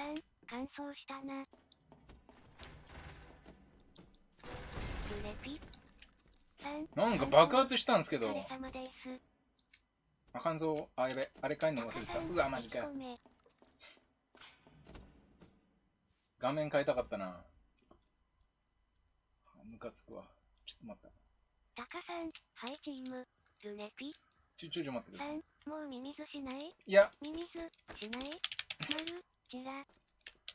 3、乾燥したな。ルレピ？3、なんか爆発したんですけどお疲、れ様です。あかんぞ。あ、やべ。あれ帰んの忘れてた。うわ、マジか。画面変えたかったな。ムカつくわ。ちょっと待った。タカさん、はいチーム。ルレピ？ちょ、ちょ、ちょ、待ってください。3、もうミミズしない？いや、ミミズ、しない？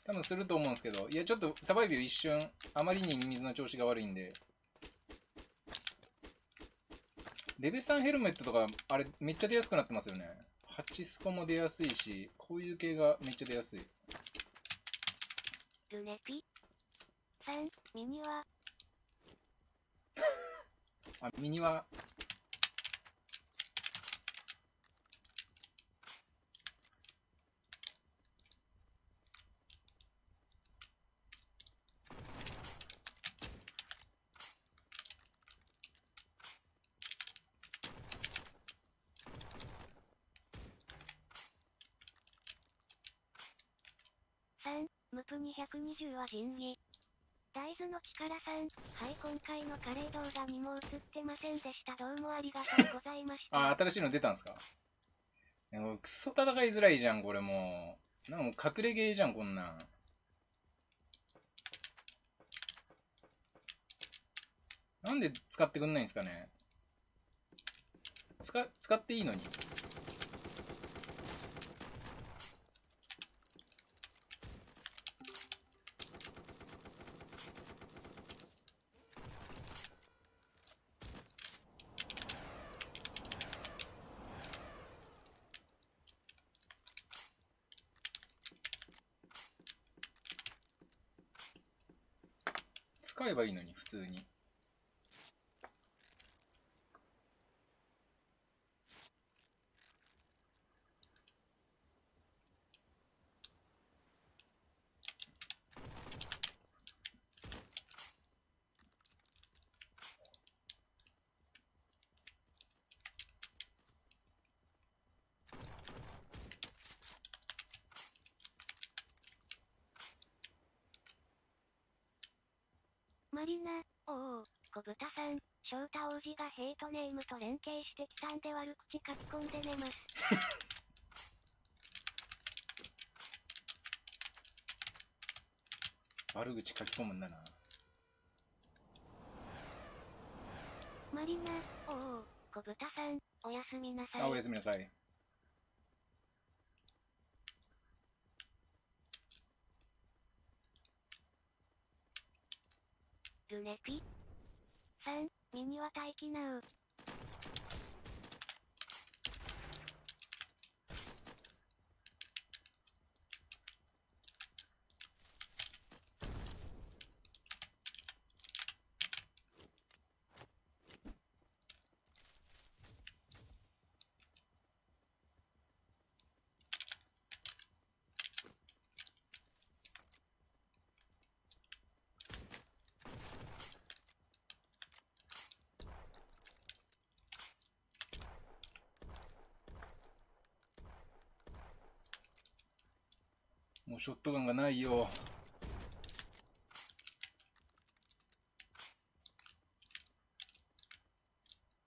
多分すると思うんですけど、いや、ちょっとサバイビュー一瞬、あまりにミミズの調子が悪いんで、レベサンヘルメットとか、あれ、めっちゃ出やすくなってますよね。ハチスコも出やすいし、こういう系がめっちゃ出やすい。ルレピ。3、ミニは、あ、ミニは、3、ムプ220は仁義。大豆の力さん、はい、今回のカレー動画にも映ってませんでした。どうもありがとうございました。あ、新しいの出たんですか？でもクソ戦いづらいじゃん、これもう。なんか隠れゲーじゃん、こんなん。なんで使ってくんないんですかね？使使っていいのに。使えばいいのに、普通に。マリナ、おお、小豚さん、翔太王子がヘイトネームと連携してきたんで悪口書き込んで寝ます。悪口書き込むんだな。マリナ、おお、小豚さん、おやすみなさい。あ、おやすみなさい。ルネピ？3、ミニは待機なう。もうショットガンがないよ。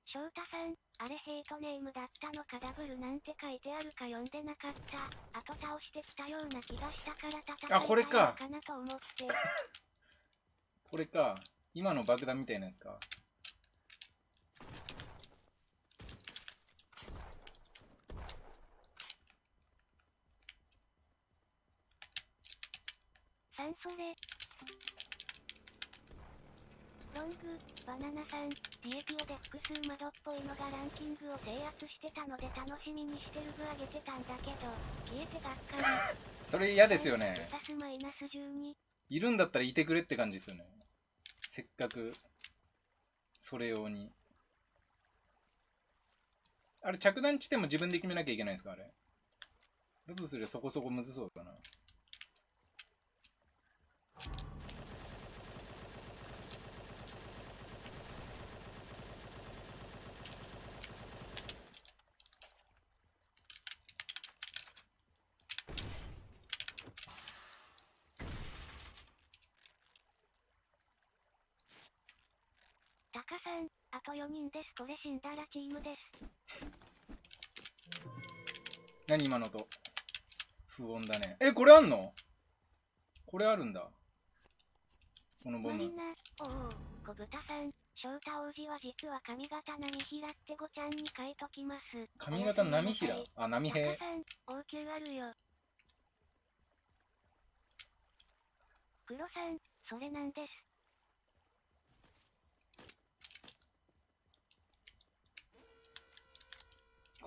翔太さん、あれヘイトネームだったのかダブルなんて書いてあるか読んでなかった。後倒してきたような気がしたから戦いたいあこれかのかなと思って。これか。今の爆弾みたいなやつか。サンソレ。ロング、バナナさん、ディエピオで複数窓っぽいのがランキングを制圧してたので楽しみにしてる部上げてたんだけど、消えてがっかり。それ嫌ですよね。サスマイナス12。いるんだったらいてくれって感じですよね。せっかく、それ用に。あれ、着弾地点も自分で決めなきゃいけないんですかあれ？だとすればそこそこむずそうだな。と4人です。これ死んだらチームです。何今の音？不穏だね。え、これあんの？これあるんだ。このボム。マリナ、おお、小豚さん、翔太王子は実は髪型波平ってごちゃんに書いときます。髪型波平？あ、波平？さん、王宮あるよ。黒さん、それなんです。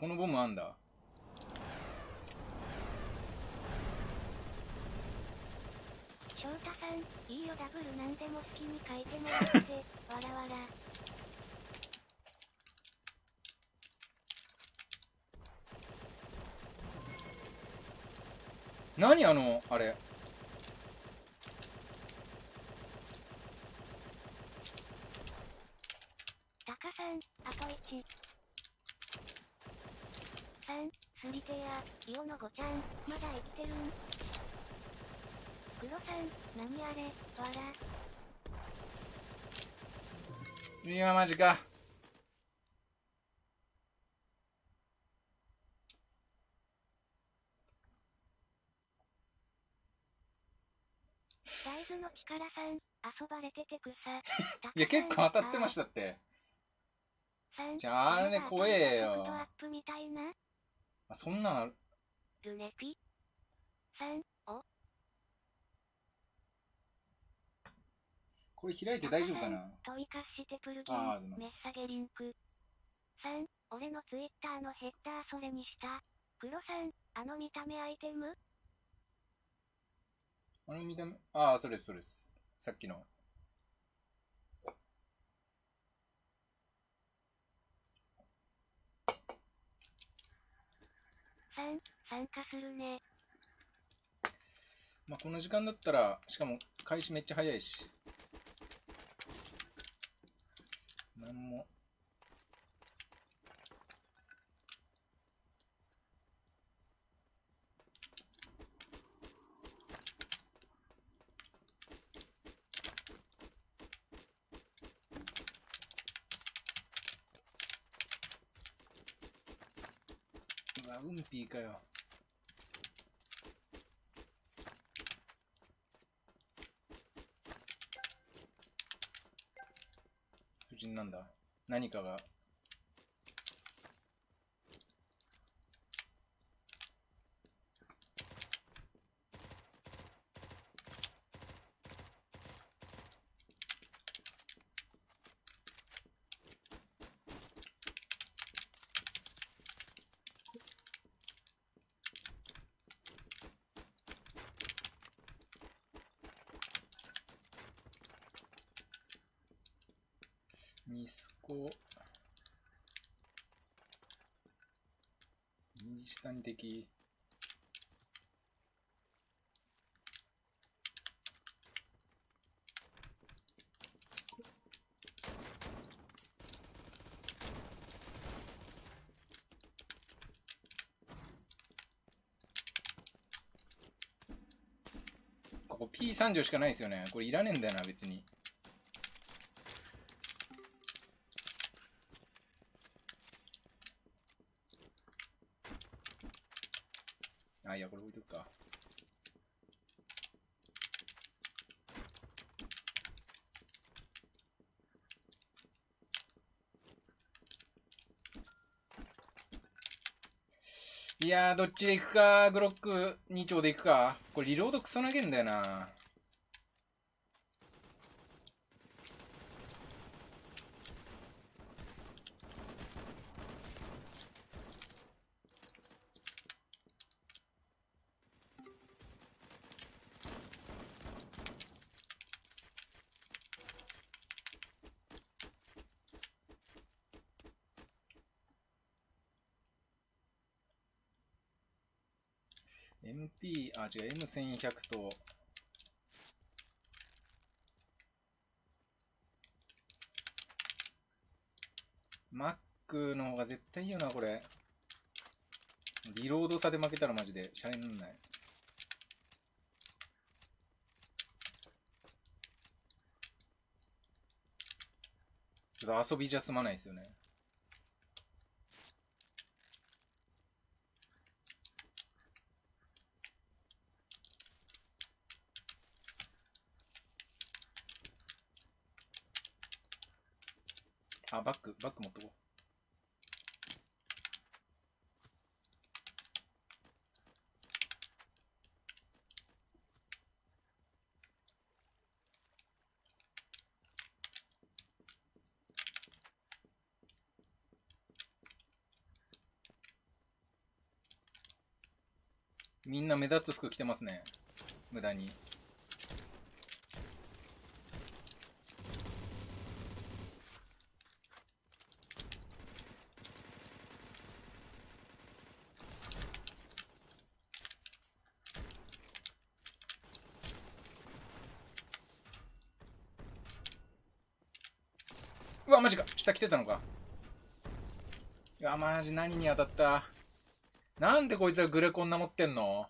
このボムあんだ。翔太さん、いいよダブルなんでも好きに書いてもらって、わらわら。何あの、あれ。タカさん、あと1。3、スリテア、イオのごちゃん、まだ生きてるん黒さん、何あれ、わら。いや、マジか。大豆の力さん、遊ばれてて草。いや、結構当たってましたって。た。3、じゃあ、あれね、怖えよ。アップみたいな？あそんなんある、ルネピ。3、お、これ開いて大丈夫かな？問い化してプルギン、メッサゲリンク。3、俺のツイッターのヘッダーそれにした。黒さん、あの見た目アイテム？あの見た目、ああ、それです、それです。さっきの。?3、参加するね。まあ、この時間だったら、しかも開始めっちゃ早いし。なんも。うわ、うんぴーかよ。夫人なんだ何かが。ミスコ。右下に敵。ここ P3 条しかないですよね。これいらねえんだよな、別に。あ、いや、これ置いとくか。いやー、どっちで行くか、グロック2丁で行くか。これリロードクソ投げんだよな。MP、あ、違う、M1100 と、Mac の方が絶対いいよな、これ。リロード差で負けたらマジで、シャレになんない。ちょっと遊びじゃ済まないですよね。あ、バック、バック持っとこう。みんな目立つ服着てますね。無駄に。うわ、マジか。下来てたのか。いや、マジ何に当たった。なんでこいつはグレコンな持ってんの？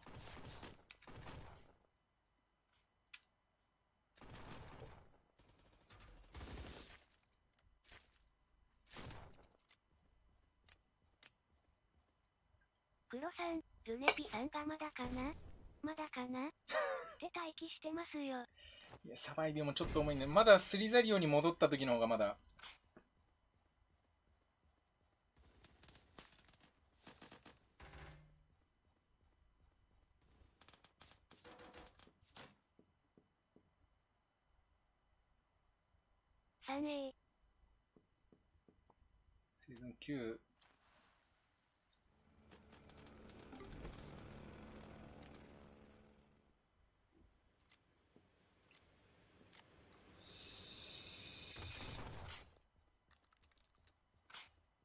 黒さん、ルネピさんがまだかな？まだかな？って待機してますよ。いや、サバイビもちょっと重いね。まだスリザリオに戻った時の方がまだ。3 A。シーズン9。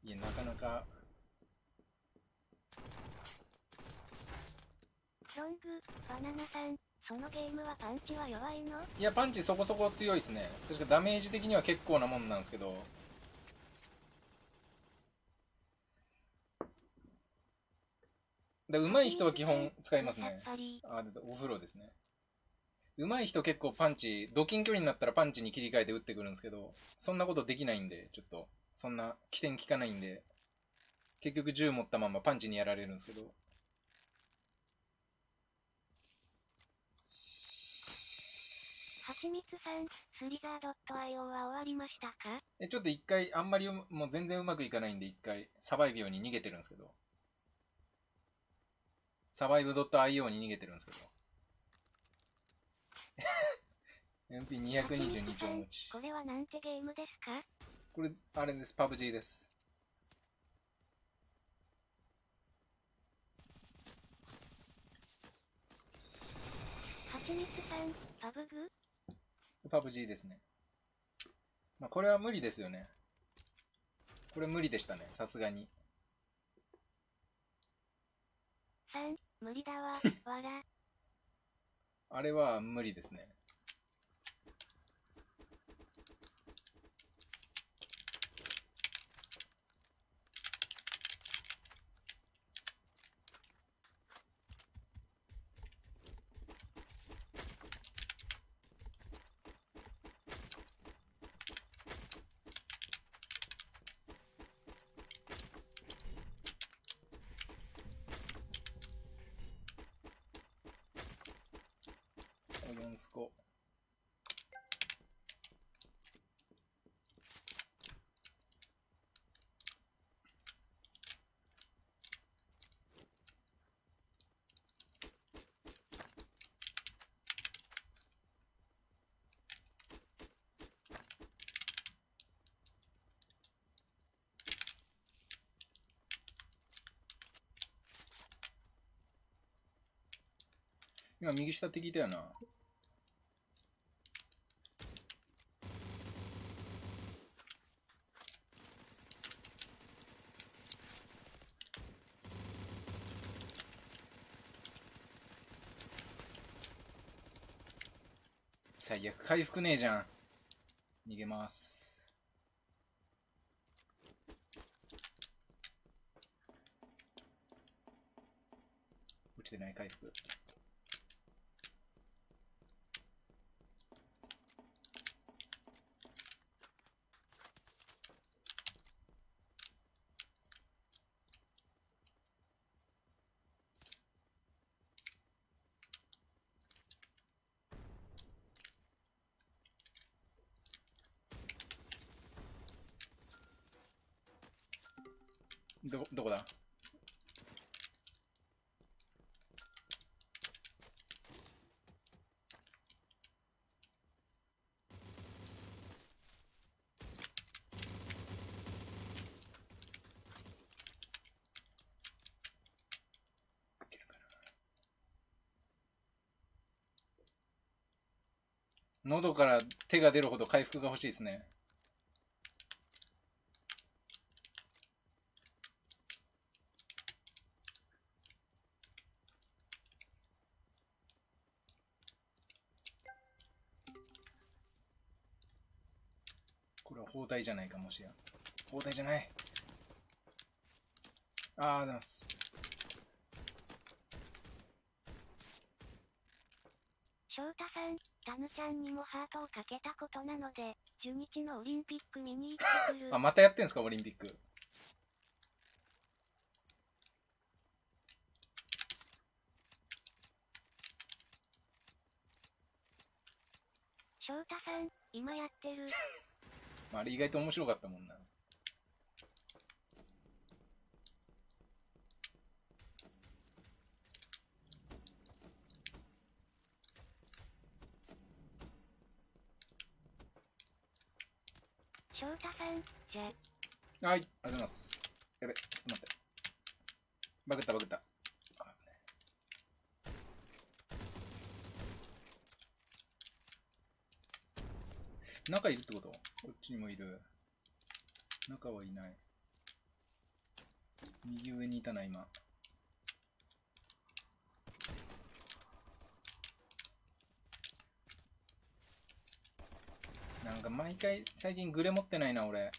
いや、なかなか、ロング、バナナさん、そのゲームはパンチは弱いの？いや、パンチそこそこ強いですね。確かダメージ的には結構なもんなんですけど。だ上手い人は基本使いますね。あ、お風呂ですね。上手い人結構パンチ、ド近距離になったらパンチに切り替えて打ってくるんですけど、そんなことできないんで、ちょっと、そんな起点効かないんで、結局銃持ったままパンチにやられるんですけど、はちみつさん、スリザー .io は終わりましたか？え、ちょっと一回、あんまりうもう全然うまくいかないんで、一回、サバイビオに逃げてるんですけど、サバイブ .io に逃げてるんですけど、MP222 兆持ち。これはなんてゲームですか？これ、あれです、パブ G です。はちみつさん、パブグ？パブ G ですね。まあ、これは無理ですよね。これ無理でしたね、さすがに。3、無理だわ、わら。あれは無理ですね。お4スコ。今右下って聞いたよな。最悪回復ねえじゃん。逃げます。落ちてない回復。喉から手が出るほど回復が欲しいですね。これは包帯じゃないかもしれん。包帯じゃない。あー、ありがとうございます。翔太さん、タヌちゃんにもハートをかけたことなので、中日のオリンピック見に行ってくる。あ、またやってんすか、オリンピック。翔太さん、今やってる。あれ意外と面白かったもんな。翔太さん、じゃ、はい、はいありがとうございます。やべ、ちょっと待って。バグった、バグった。中いるってこと？こっちにもいる。中はいない。右上にいたな、今。なんか毎回最近グレ持ってないな、俺。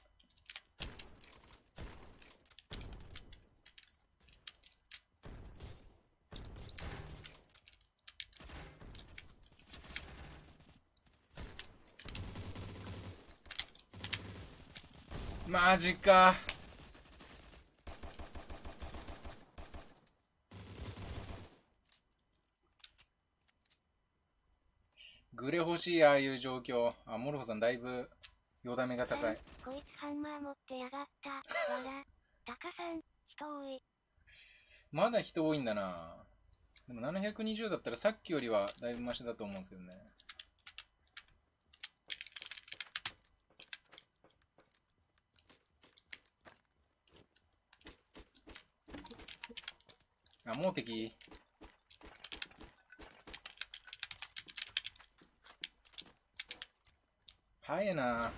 マジか。グレ欲しい、ああいう状況。あ、モルフさんだいぶ、よだめが高い。こいつハンマー持ってやがった。わら。タカさん、人多い。まだ人多いんだな。でも720だったらさっきよりはだいぶマシだと思うんですけどね。あ、もう敵。早いな。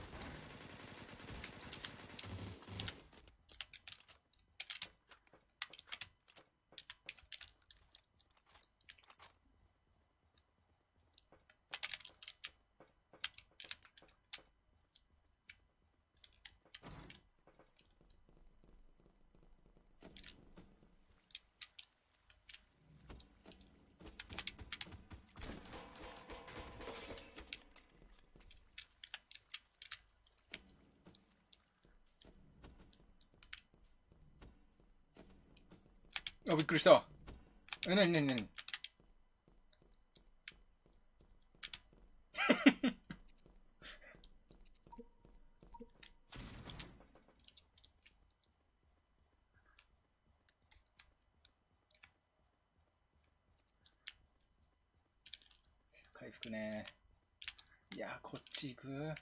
くりした。え、なになになに？回復ね。いや、こっち行く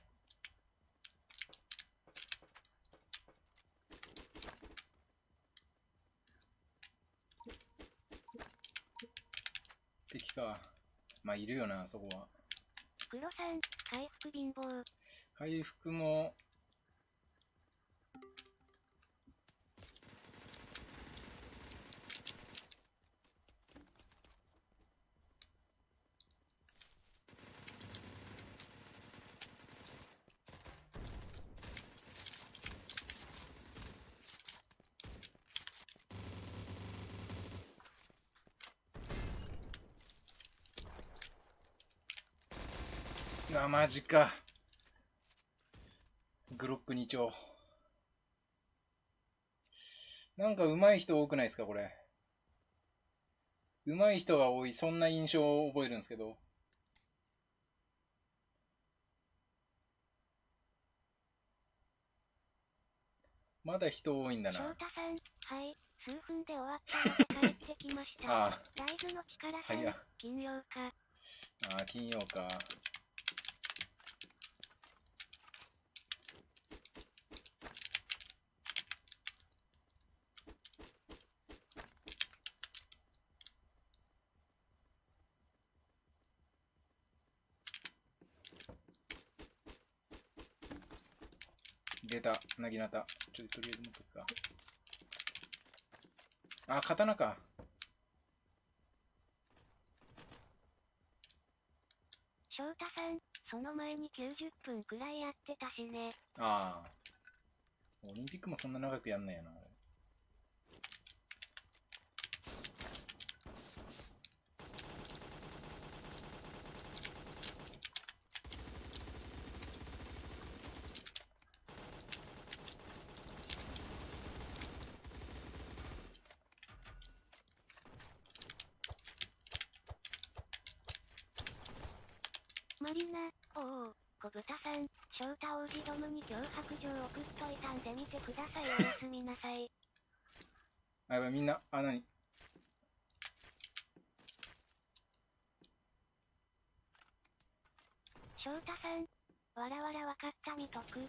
敵か。まあ、いるよな、そこは。黒さん、回復貧乏。回復も、マジか。グロック2丁。なんか上手い人多くないですか、これ？上手い人が多い、そんな印象を覚えるんですけど。まだ人多いんだ翔な。はい、数分で終わった帰ってきました。ああ、大豆の力さん、金曜か。ああ、金曜か。出た、なぎなた。ちょっととりあえず持っとくか。あ、刀か。翔太さん、その前に90分くらいやってたしね。ああ。オリンピックもそんな長くやんないよな、リナ、おお、小豚さん、翔太王子殿に脅迫状送っといたんで見てください。おやすみなさい。あ、やばい、みんな、あ、なに翔太さん、わらわらわかった見とく。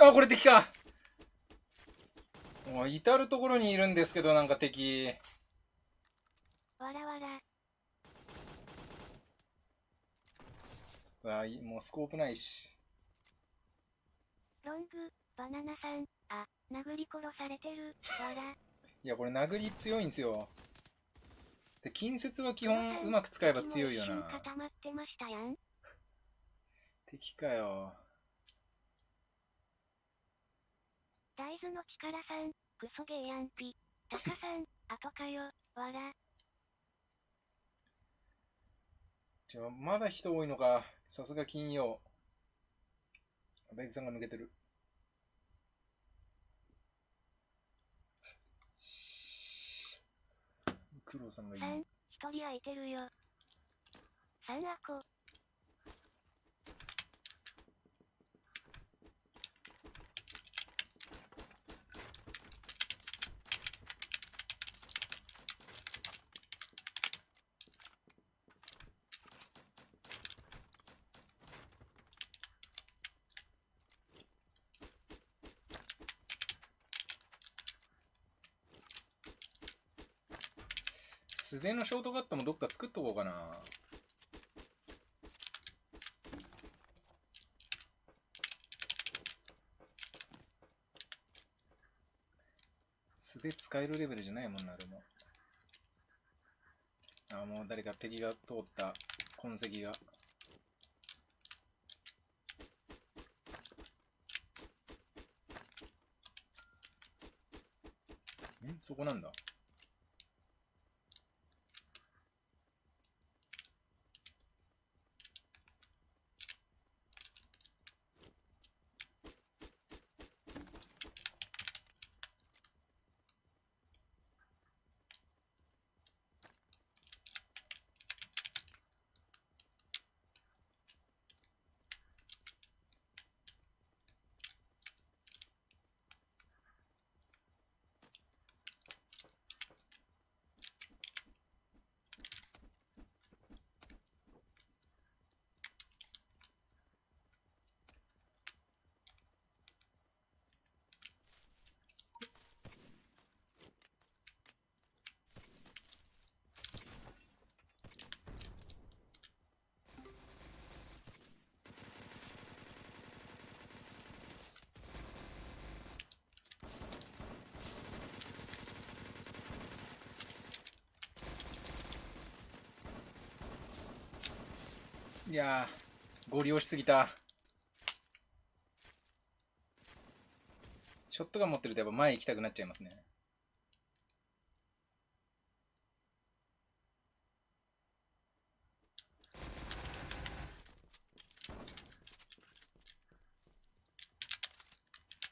あ、これ敵かもう至るところにいるんですけど、なんか敵。わらわら、うわいもうスコープないし。ロング、バナナさん、あ、殴り殺されてる、わら。いや、これ殴り強いんですよ。で、近接は基本うまく使えば強いよな固まってましたやん。敵かよ。大豆の力さん、クソゲーやんぴ。タカさん、後かよ、わら。じゃあ、まだ人多いのか。さすが金曜。大地さんが抜けてる。苦労さんがいい。3、一人空いてるよ。3アコ。素手のショートカットもどっか作っとこうかな。素手使えるレベルじゃないもんな、でも。あ、もう誰か敵が通った痕跡が。ん？そこなんだ。いやー、ゴリ押しすぎた。ショットガン持ってるとやっぱ前行きたくなっちゃいますね。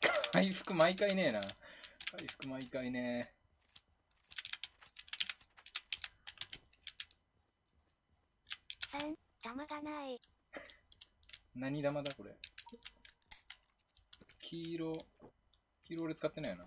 回復毎回ねえな。回復毎回ね。三、玉がない。何玉だこれ？黄色、黄色俺使ってないよな。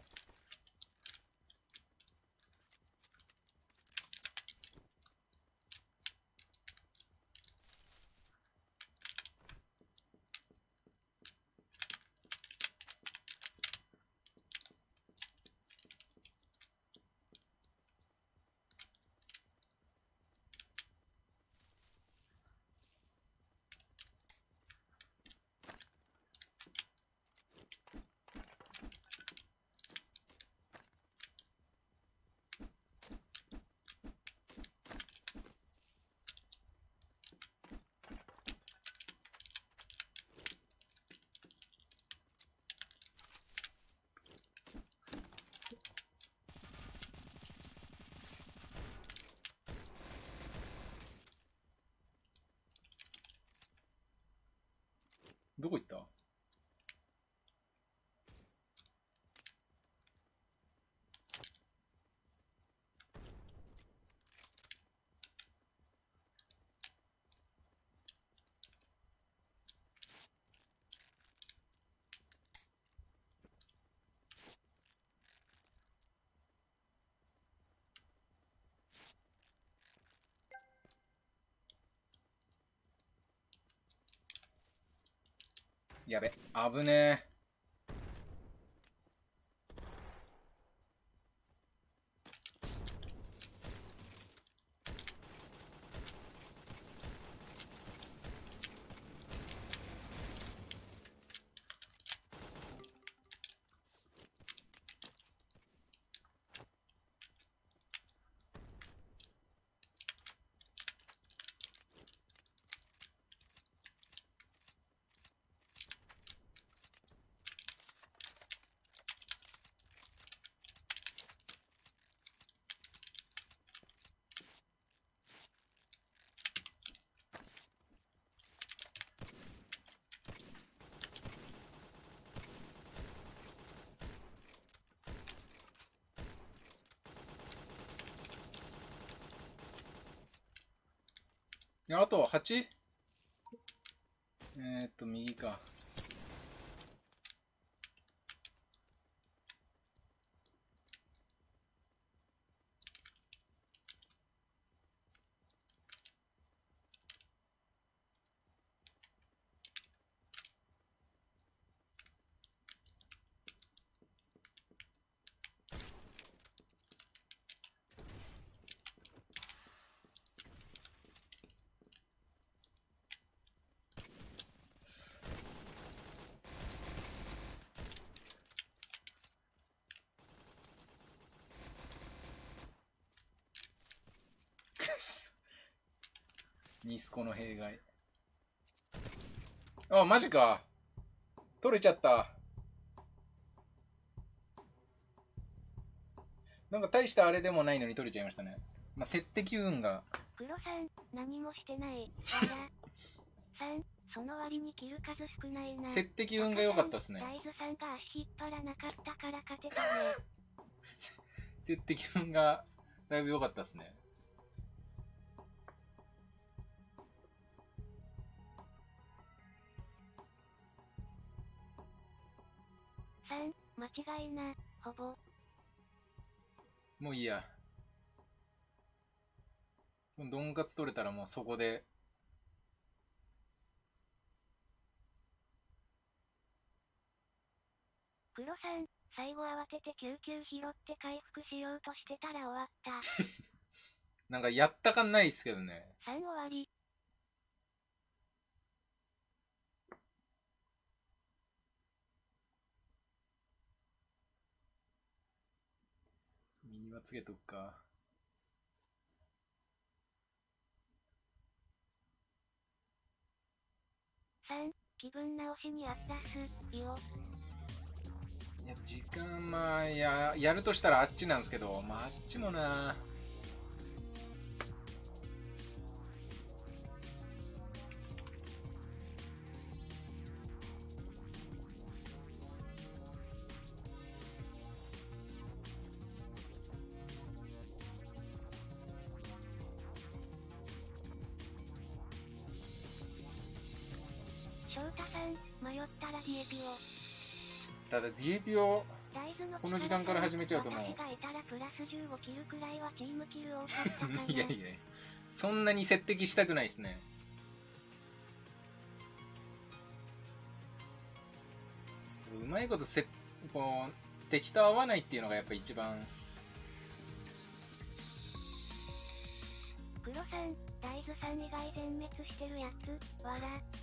どこ行ったやべ、危ねえ。あとは 8? えー、っと、右か。くそニスコの弊害。あ、マジか。取れちゃった。なんか大したあれでもないのに取れちゃいましたね。まあ、接敵運が。黒さん、何もしてない。あら。三、その割に切る数少ないな。接敵運が良かったですね。大豆さんが足引っ張らなかったから勝てたね。接敵運がだいぶ良かったですね。三、間違いな、ほぼ。もういいや。もうドンカツ取れたらもうそこで。黒さん、最後慌てて救急拾って回復しようとしてたら終わった。なんかやった感ないっすけどね。3終わり。ミニはつけとくか。三、気分直しにあったす、よ。いや、時間、まあ、や、やるとしたらあっちなんですけど、まあ、あっちもな。太ただディエピをこの時間から始めちゃうともう。私がいたらプラス15キルくらいはチームキル多かったかないやいやそんなに接敵したくないですね。うまいことせこう敵と合わないっていうのがやっぱ一番。黒さん、大豆さん以外全滅してるやつ、わら。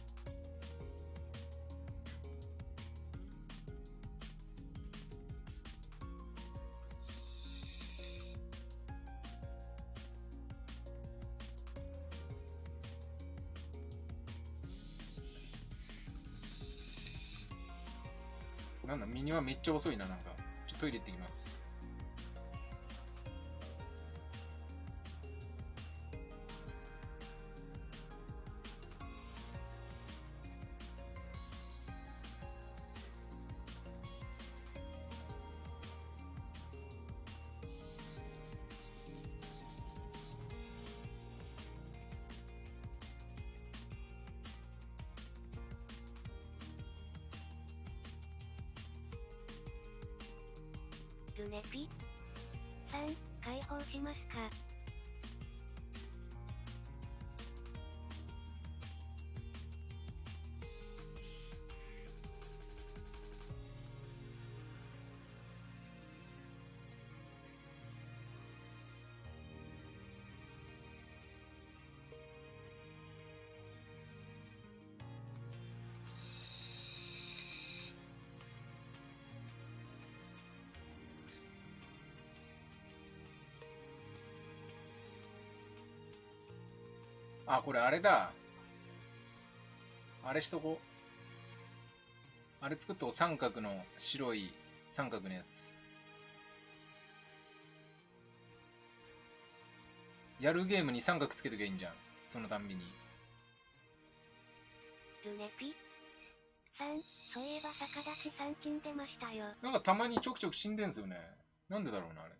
なんだミニはめっちゃ遅いななんか。ちょっとトイレ行ってきます。あこれあれだ。あれしとこあれ作っと三角の白い三角のやつ。やるゲームに三角つけときゃいいんじゃん。そのたんびに。ルネピ？さん、そういえば逆立ちさん死んでましたよ。なんかたまにちょくちょく死んでんすよね。なんでだろうなあれ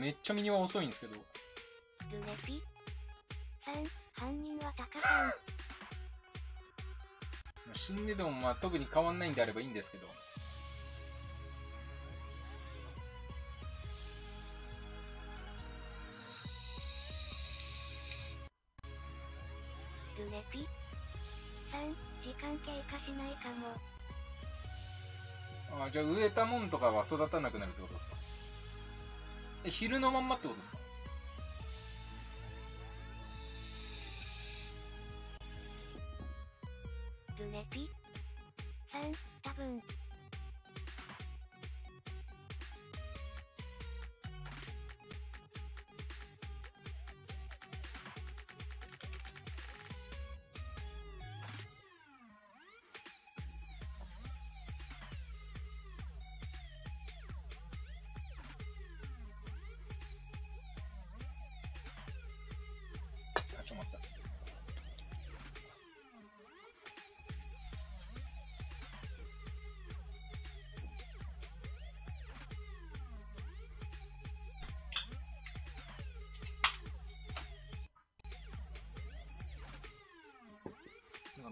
めっちゃミニは遅いんですけど。ルネピ？さん、犯人はタカさん。まあ死んでてもまあ特に変わんないんであればいいんですけど。ルネピ？さん、時間経過しないかも。あじゃあ植えたもんとかは育たなくなるってことですか？え昼のまんまってことですか？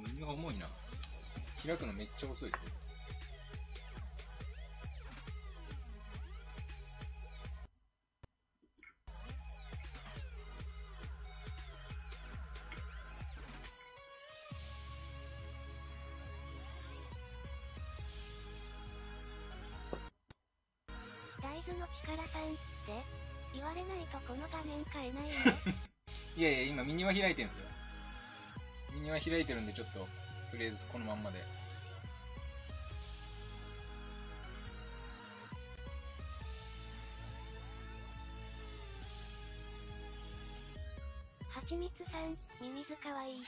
右が重いな。開くのめっちゃ遅いですね。大豆の力さんって言われないとこの画面変えないの？いやいや、今ミニは開いてるんですよ。ミニは開いてるんで、ちょっと、とりあえずこのまんまで。はちみつさん、ミミズかわいい。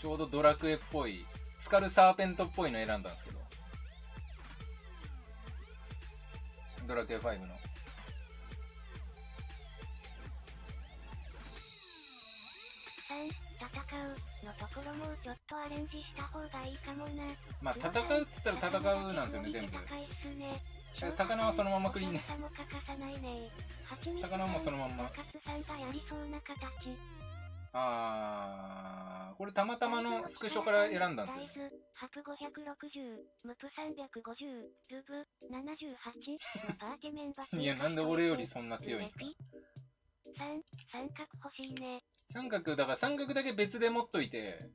ちょうどドラクエっぽい、スカルサーペントっぽいの選んだんですけど。ドラクエ5の。ょっとアレンジした方がいいかもな。まあ、戦うっつったら戦うなんですよね、全部。魚はそのままクリーンね魚もそのまんまあー、これたまたまのスクショから選んだんですよハプ560、ムプ350、ルブ78のパーティメンバいや、なんで俺よりそんな強いんですか三三角欲しいね。三角、だから三角だけ別で持っといて、で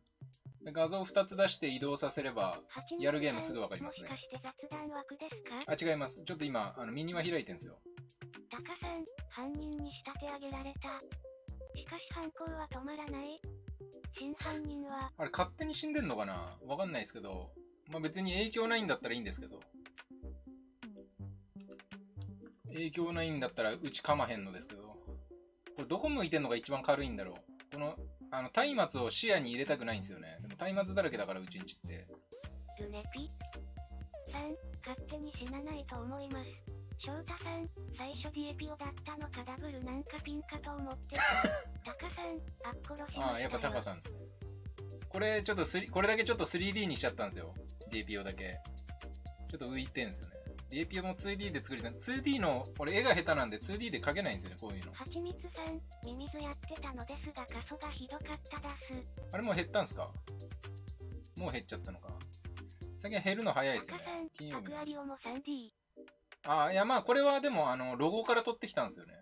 画像2つ出して移動させれば、やるゲームすぐわかりますねあ、違います。ちょっと今、あの、ミニは開いてるんですよ。タカさん、犯人に仕立て上げられた。しかし犯行は止まらない。真犯人は、あれ、勝手に死んでんのかな？わかんないですけど、まあ別に影響ないんだったらいいんですけど。影響ないんだったらうちかまへんのですけど。これどこ向いてんのが一番軽いんだろうこの、あの、松明を視野に入れたくないんですよね。でも松明だらけだからうちんちって。ルネピ？さん、勝手に死なないと思います。翔太さん、最初ディエピオだったのかダブルなんかピンかと思ってた。タカさん、あっ殺しまああ、やっぱタカさんですね。これちょっとスリ、これだけちょっと 3D にしちゃったんですよ。DPO だけ。ちょっと浮いてんすよね。DPO も 2D で作りたい。2D の、俺絵が下手なんで 2D で描けないんですよね、こういうの。はちみつさん、ミミズやってたのですが過疎がひどかったです。あれもう減ったんすか？もう減っちゃったのか。最近減るの早いですね。金、曜日アクアリオも 3D。ああ、いやまあこれはでもあの、ロゴから取ってきたんですよね。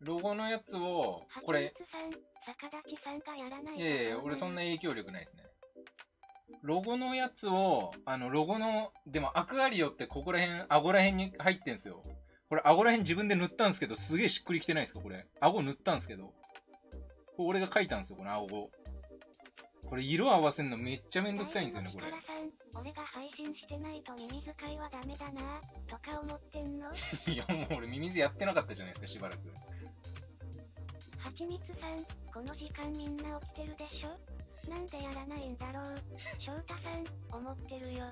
ロゴのやつを、これ、やらないいやいや、俺そんな影響力ないですね。ロゴのやつを、あの、ロゴの、でもアクアリオってここら辺、顎ら辺に入ってんすよ。これ顎ら辺自分で塗ったんですけど、すげえしっくりきてないですかこれ。顎塗ったんですけど。これ俺が描いたんですよ、この顎。これ色合わせるのめっちゃめんどくさいんですよね、これ。俺が配信してないと耳使いはダメだなとか思ってんの？いや、もう俺ミミズやってなかったじゃないですか、しばらく。はちみつさん、この時間みんな起きてるでしょ？なんでやらないんだろう翔太さん、思ってるよ。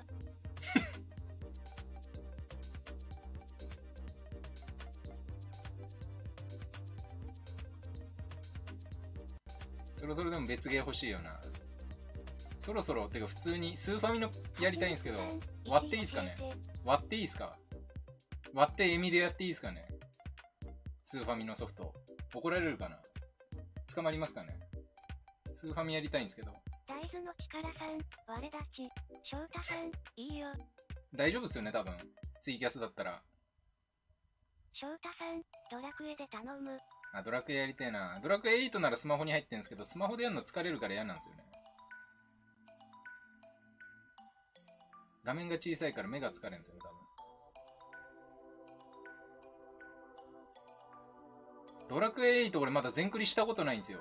そろそろでも別ゲー欲しいよな。そろそろ、てか普通にスーファミのやりたいんですけど、割っていいですかね？割っていいですか？割ってエミでやっていいですかね？スーファミのソフト。怒られるかな？捕まりますかね？スーファミやりたいんですけど。大豆の力さん、我立ち。翔太さん、いいよ。大丈夫っすよね、多分。ツイキャスだったら。翔太さん、ドラクエで頼む。あ、ドラクエやりたいな。ドラクエ8ならスマホに入ってるんですけど、スマホでやるの疲れるから嫌なんですよね。画面が小さいから目が疲れるんですよね、多分。ドラクエ8俺まだ全クリしたことないんですよ。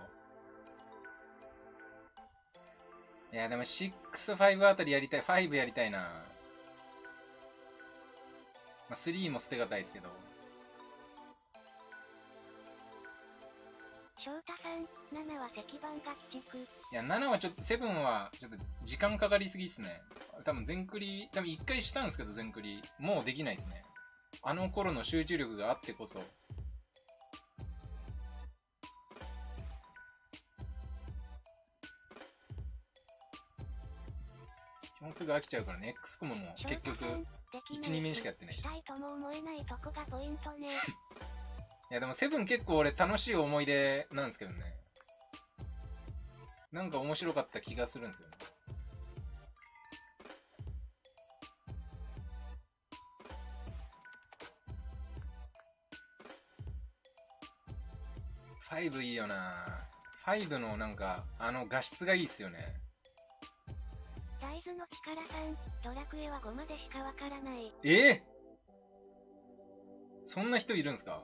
いや、でも6、5あたりやりたい。5やりたいな。まあ、3も捨てがたいですけど。翔太さん、7は石板が鬼畜。いや、7はちょっと、7はちょっと時間かかりすぎっすね。多分全クリ、多分1回したんですけど、全クリ。もうできないですね。あの頃の集中力があってこそ。基本すぐ飽きちゃうからね。X コムも結局、翔い太さん1 2面しかやってないしい。やでも7結構俺楽しい思い出なんですけどね。なんか面白かった気がするんですよね。5いいよな5のなんか、あの画質がいいっすよね。大豆の力さん、ドラクエは5までしかわからない。ええ？そんな人いるんすか？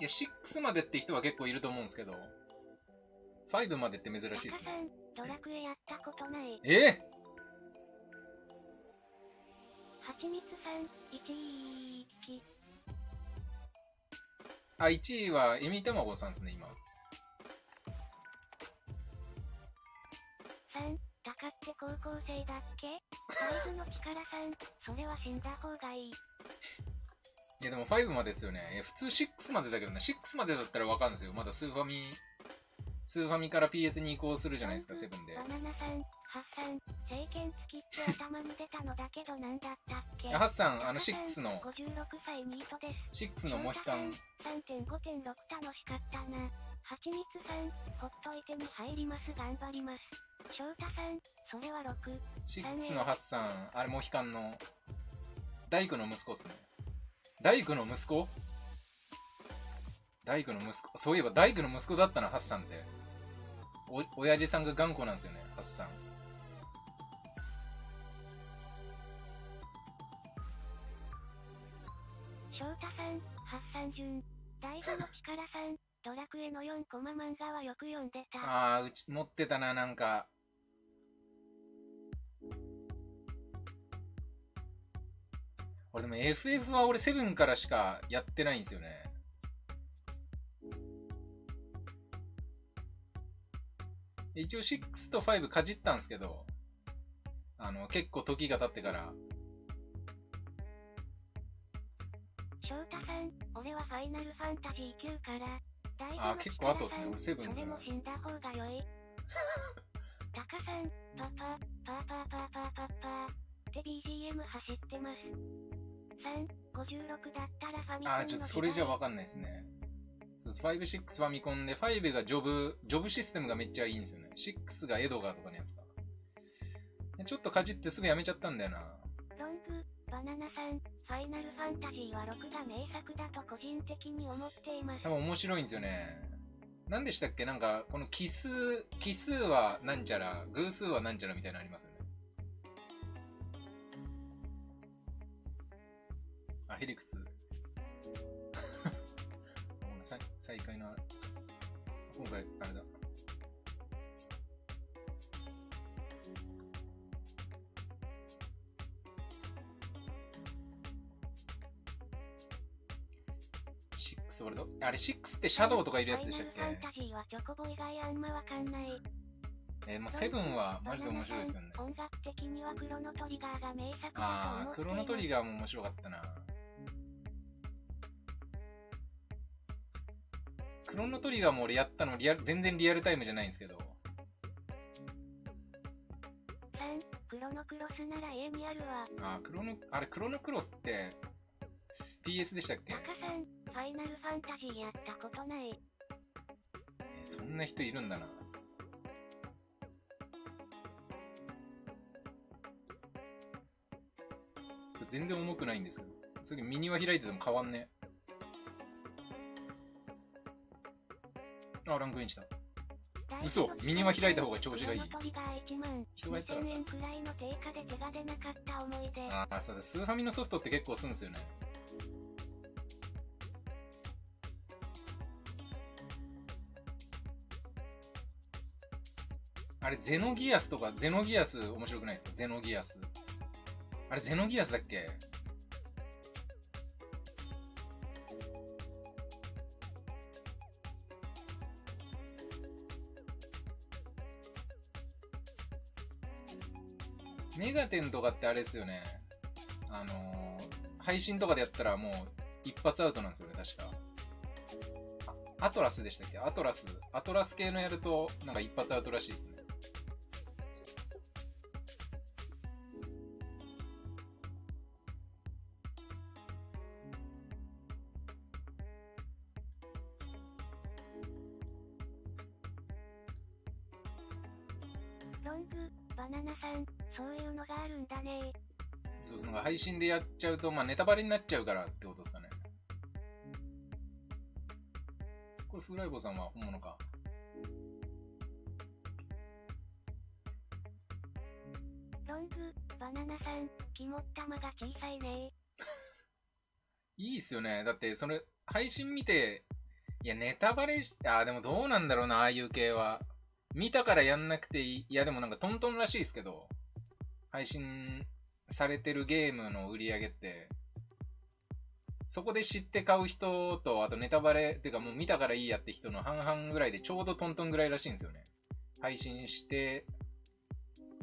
いや、6までって人は結構いると思うんですけど、5までって珍しいですね。タカさん、ドラクエやったことない。ええ？はちみつさん、1位き。あ、1位はエミタマゴさんですね、今。3、タカって高校生だっけ？大豆の力さん、それは死んだ方がいい。いや、でも5までですよね。いや普通6までだけどね、6までだったらわかるんですよ。まだスーファミスーファミから PS に移行するじゃないですか、セブンで。バナナさん、ハッサン、政権付きって頭に出たのだけどなんだったっけ？ハッサン、あの6の、56歳ニートです。6のモヒカン、3.5.6楽しかったな。はちみつさん、ほっといてに入ります頑張ります。翔太さん、それは6。6のハッサン、あれモヒカンの、大工の息子っすね。大工の息子？大工の息子、そういえば大工の息子だったな、ハッサンって。お、親父さんが頑固なんですよね、ハッサン。翔太さん、ハッサン順。大悟の力さん、ドラクエの4コマ漫画はよく読んでた。あー、うち、持ってたな、なんか。俺でも FF は俺7からしかやってないんですよね。一応6と5かじったんですけど、あの、結構時が経ってから、翔太さん、俺はファイナルファンタジー9から、あー結構後っすね俺セブンそれも死んだ方が良い。タカさん、パパ、パーパーパーパーパーパーって BGM 走ってます。3、56だったらファミコンのあー、ちょっとそれじゃわかんないですね。そう5、6ファミコンで、5がジョブ、ジョブシステムがめっちゃいいんですよね。6がエドガーとかのやつか。ちょっとかじってすぐやめちゃったんだよな。ロング、バナナさん、ファイナルファンタジーは6が名作だと個人的に思っています多。分面白いんですよね。何でしたっけ？なんか、この奇数、奇数はなんちゃら、偶数はなんちゃらみたいなのありますよね。あ、ヘリクツ。もう再再開の、今回、あれだ。6俺ど、あれ6ってシャドウとかいるやつでしたっファイナルファンけタジーはチョコボ以外あんまわかんない。えー、もうセブンはマジで面白いですよね。音楽的にはクロノトリガーが名作ああ、クロノトリガガーも面白かったな。クロノトリガーも俺やったのリアル、全然リアルタイムじゃないんですけど。3、クロノクロスなら家にあるわ。あークロノ、あれ、クロノクロスって PS でしたっけ？タカさん、ファイナルファンタジーやったことない。えーそんな人いるんだな。全然重くないんですけど。それミニは開いてても変わんねあ、ランクインした。嘘ミニは開いた方が調子がいいクロノトリガー1万人がいたら2000円くらいの定価で手が出なかった思い出。ああ、そうだ、スーファミのソフトって結構するんですよね。れ、ゼノギアスとか、ゼノギアス面白くないですか？ゼノギアス。あれ、ゼノギアスだっけ？メガテンとかってあれですよね。あのー配信とかでやったらもう一発アウトなんですよね、確か。アトラスでしたっけ？アトラス。アトラス系のやると、なんか一発アウトらしいですね。信でやっちゃうと、まあネタバレになっちゃうからってことですかね。これ、フライボさんは本物か。ロング、バナナさん、肝っ玉が小さいね いいっすよね。だって、それ、配信見て、いや、ネタバレし、あー、でもどうなんだろうな、ああいう系は。見たからやんなくていい。いや、でもなんかトントンらしいですけど、配信されてるゲームの売り上げって、そこで知って買う人と、あとネタバレ、っていうかもう見たからいいやって人の半々ぐらいでちょうどトントンぐらいらしいんですよね。配信して、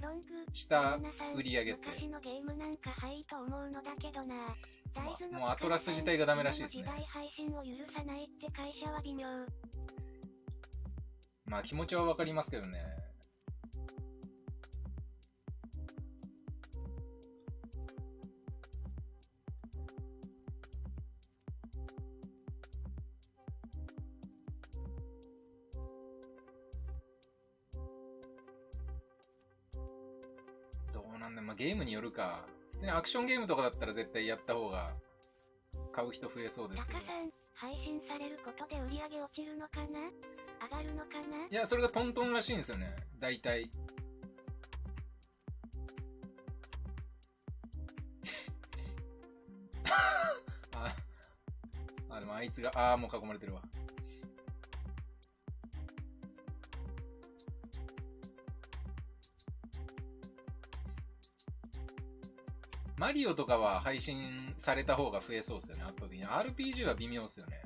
ロング、した売り上げって。昔のゲームなんかはいいと思うのだけどな。大豆のもうアトラス自体がダメらしいですね今の時代配信を許さないって会社は微妙。まあ気持ちはわかりますけどね。ゲームによるか。普通にアクションゲームとかだったら絶対やった方が買う人増えそうですけど。配信されることで売り上げ落ちるのかな？上がるのかな？いや、それがトントンらしいんですよね。大体。あ、あ、でもあいつが、ああ、もう囲まれてるわ。マリオとかは配信された方が増えそうですよね、圧倒的に。RPG は微妙ですよね。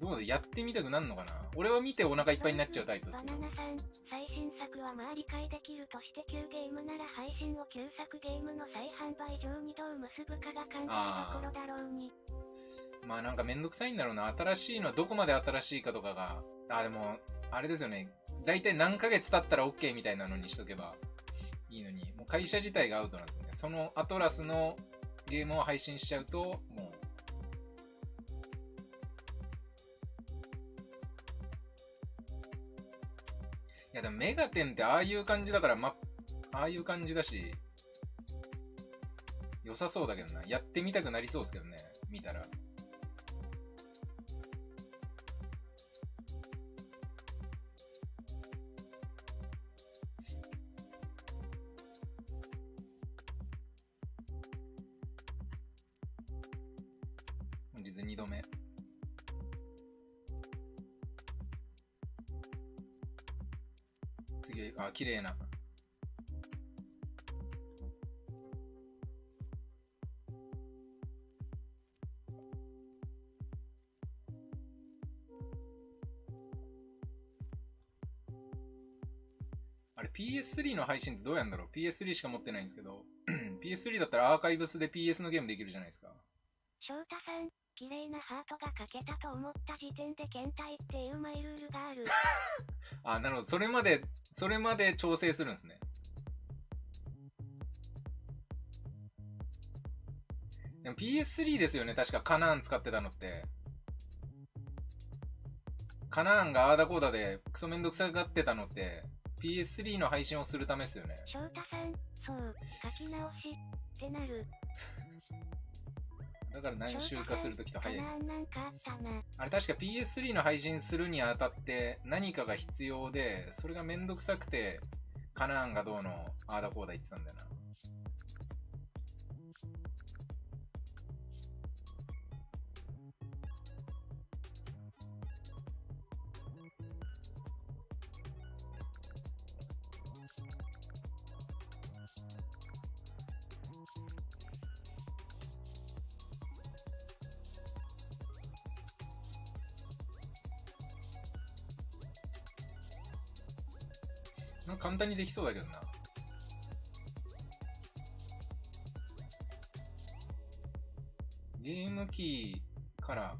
どうだやってみたくなるのかな俺は見てお腹いっぱいになっちゃうタイプですけど。バナナさん、最新作はまあ理解できるとして旧ゲームなら配信を旧作ゲームの再販売上にどう結ぶかが考えどころだろうに。まあなんかめんどくさいんだろうな。新しいのはどこまで新しいかとかが。あ、でも、あれですよね。だいたい何ヶ月経ったら OK みたいなのにしとけばいいのに、もう会社自体がアウトなんですよね。そのアトラスのゲームを配信しちゃうと、もう、いやでもメガテンってああいう感じだから、ま、ああいう感じだし、良さそうだけどな。やってみたくなりそうですけどね。見たら。PS3 の配信ってどうやんだろう ?PS3 しか持ってないんですけど、PS3 だったらアーカイブスで PS のゲームできるじゃないですか。翔太さん、綺麗なハートが書けたと思った時点で検体っていうマイルールがある。あ、なるほど。それまで、それまで調整するんですね。でも PS3 ですよね。確かカナーン使ってたのって。カナーンがアーダコーダでクソめんどくさがってたのって、PS3 の配信をするためですよね。翔太さん、そう、書き直し、ってなる。だから何週かするときと早い。あれ確か PS3 の配信するにあたって何かが必要で、それがめんどくさくて、カナーンがどうの、あーだこうだ言ってたんだよな。簡単にできそうだけどな。ゲームキーから、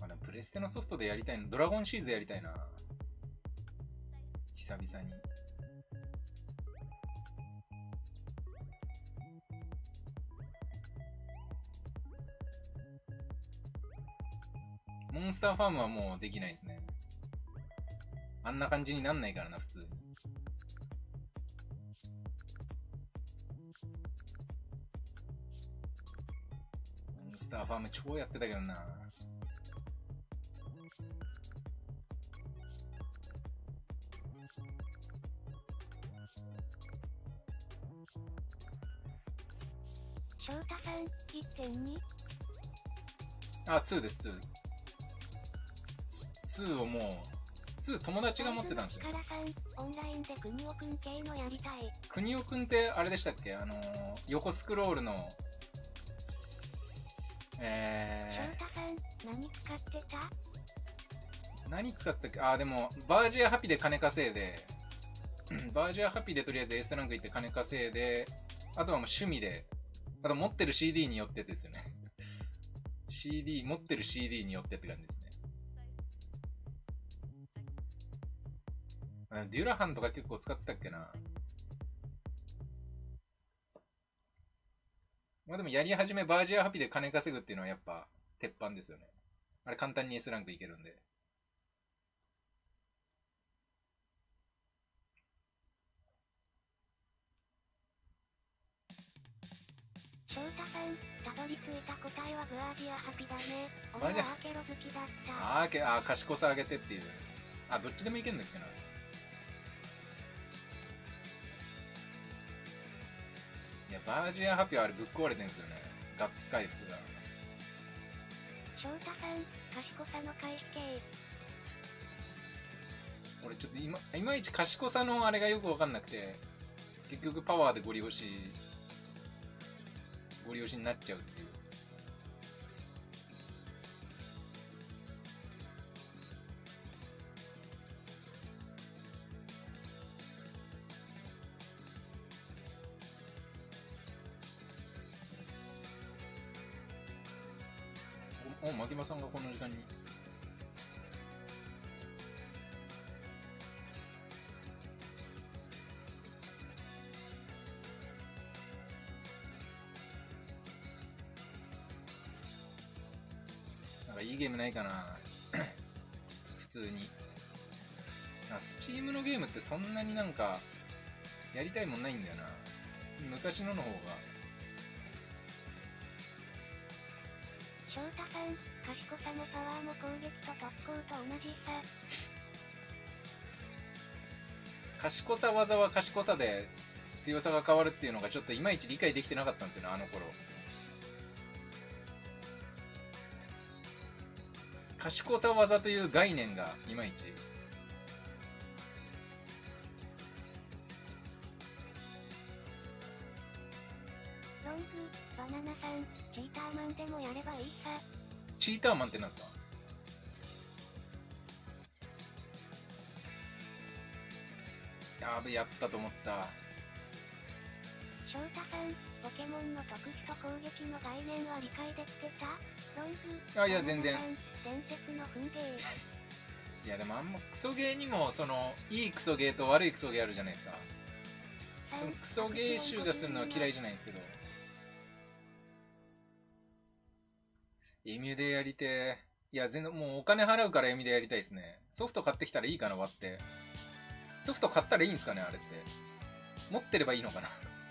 まあ、でもプレステのソフトでやりたいの、ドラゴンシーズやりたいな。久々に。スターファームはもうできないですね。あんな感じになんないからな、普通に。モンスターファーム超やってたけどな。翔太さん、1.2? あ、2です、2。2をもう、2友達が持ってたんですよ。力さん、オンラインで国尾くん系のやりたい。国尾くんってあれでしたっけ？あのー、横スクロールの、翔え太さん、何使ってた？ー、何使ってたっけ？あ、でも、バージアハピで金稼いで、バージアハピでとりあえず S ランク行って金稼いで、あとはもう趣味で、あと持ってる CD によってですよね。CD、持ってる CD によってって感じですデュラハンとか結構使ってたっけな。まあでもやり始めバージアハピで金稼ぐっていうのはやっぱ鉄板ですよね。あれ簡単に S ランクいけるんで。翔太さん、たどり着いた答えはブアージアハピだね。俺はアーケロ好きだった。あーけ、あー、賢さ上げてっていう。あ、どっちでもいけんだっけな。や、バージアハピはあれぶっ壊れてんすよね。ガッツ回復が。翔太さん、賢さの回避系。俺ちょっと今、いまいち賢さのあれがよくわかんなくて、結局パワーでゴリ押し、ゴリ押しになっちゃうっていう。お、お、牧場さんがこの時間に。なんかいいゲームないかな 普通に。スチームのゲームってそんなになんか、やりたいもんないんだよな。昔のの方が。翔太さん、賢さもパワーも攻撃と特攻と同じさ。賢さ技は賢さで強さが変わるっていうのがちょっといまいち理解できてなかったんですよね、あの頃。賢さ技という概念がいまいち。ロング、バナナさん、チーターマンでもやればいいさ。チーターマンってなんですか？やべ、やったと思った。翔太さん、ポケモンの特殊と攻撃の概念は理解できてた？ロング、あいや全然伝説の噴芸。いやでもあんまクソゲーにもそのいいクソゲーと悪いクソゲーあるじゃないですか。そのクソゲー集がするのは嫌いじゃないんですけど。エミュでやりてーいや、全然もうお金払うからエミでやりたいですね。ソフト買ってきたらいいかな、割って。ソフト買ったらいいんですかね、あれって。持ってればいいのかな。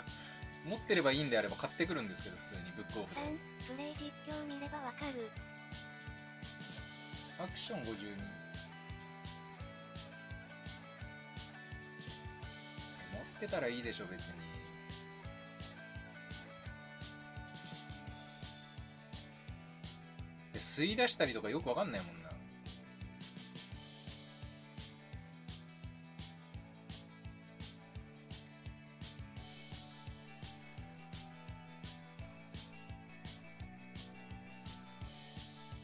持ってればいいんであれば買ってくるんですけど、普通にブックオフで。3、プレイ実況見ればわかる。アクション52。持ってたらいいでしょ、別に。吸い出したりとかよくわかんないもんな。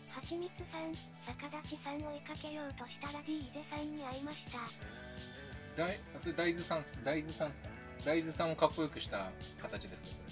はちみつさん、逆立ちさんを追いかけようとしたら D 井出さんに会いました。大、あそれ大豆さん大豆さんっすか？大豆さんをかっこよくした形ですか、それ。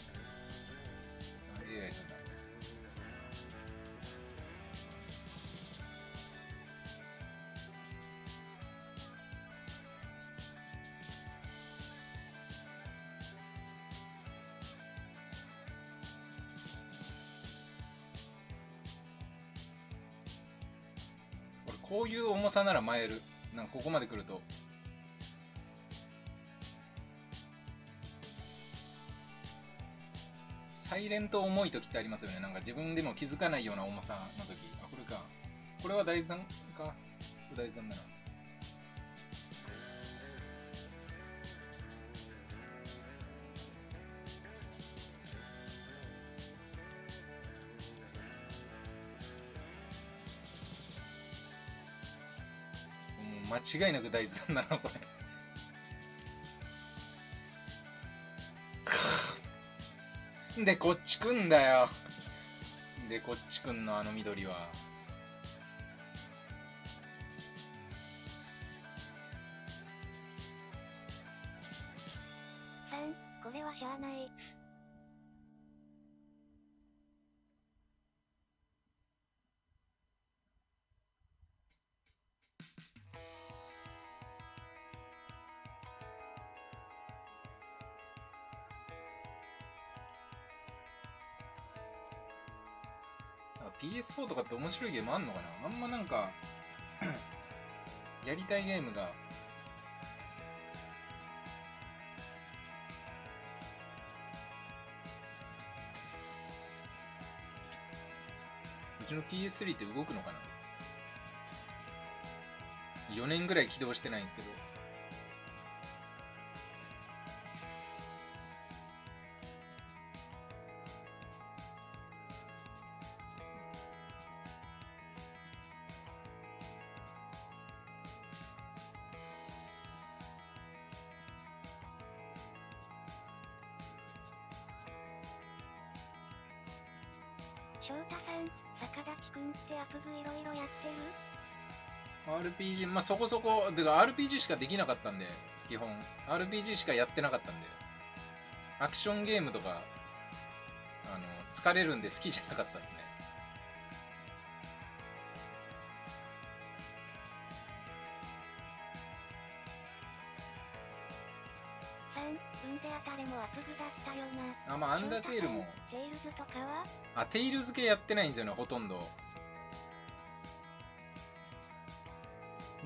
重さなら前る。なんかここまで来ると。サイレント重い時ってありますよね。なんか自分でも気づかないような重さの時。あ、これか。これは大豆さんか。大豆さんな。ら間違いなく大豆さんだな、これ。で、こっち来んだよ。で、こっち来んの、あの緑は。4とかって面白いゲームあんのかな？あんまなんか やりたいゲームが、うちの PS3 って動くのかな ?4 年ぐらい起動してないんですけど。そこそこ、てか RPG しかできなかったんで、基本。RPG しかやってなかったんで。アクションゲームとか、あの、疲れるんで好きじゃなかったですね。さん、運で当たれもだったよな。あ、まあ、アンダーテールも、テイルズとかは？あ、テイルズ系やってないんですよね、ほとんど。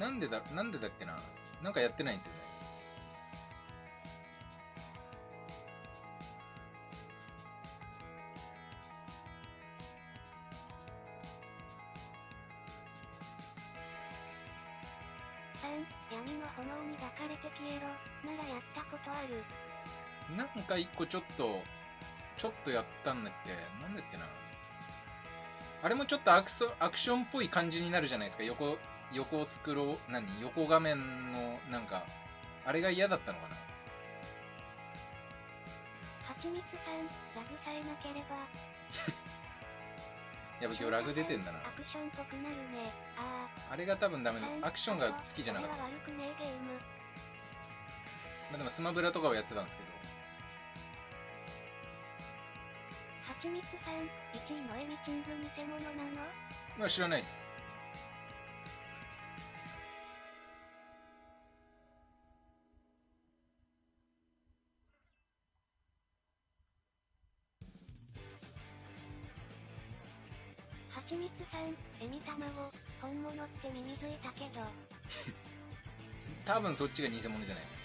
なんでだ、なんでだっけな？なんかやってないんですよね。さん、闇の炎に抱かれて消えろ。ならやったことある。なんか一個ちょっと、ちょっとやったんだっけ？なんだっけな？あれもちょっとアクソアクションっぽい感じになるじゃないですか。横、横スクロー、何？横画面の、なんか、あれが嫌だったのかな？はちみつさん、ラグさえなければ。やっぱ今日ラグ出てんだな。アクションっぽくなるね。ああれが多分ダメあ。な、アクションが好きじゃなかった悪くねえゲーム。まあでもスマブラとかをやってたんですけど。はちみつさん、1位のエビチング偽物なの？まあ知らないっす。さん、エミ卵、本物って耳づいたけど。多分そっちが偽物じゃないですか。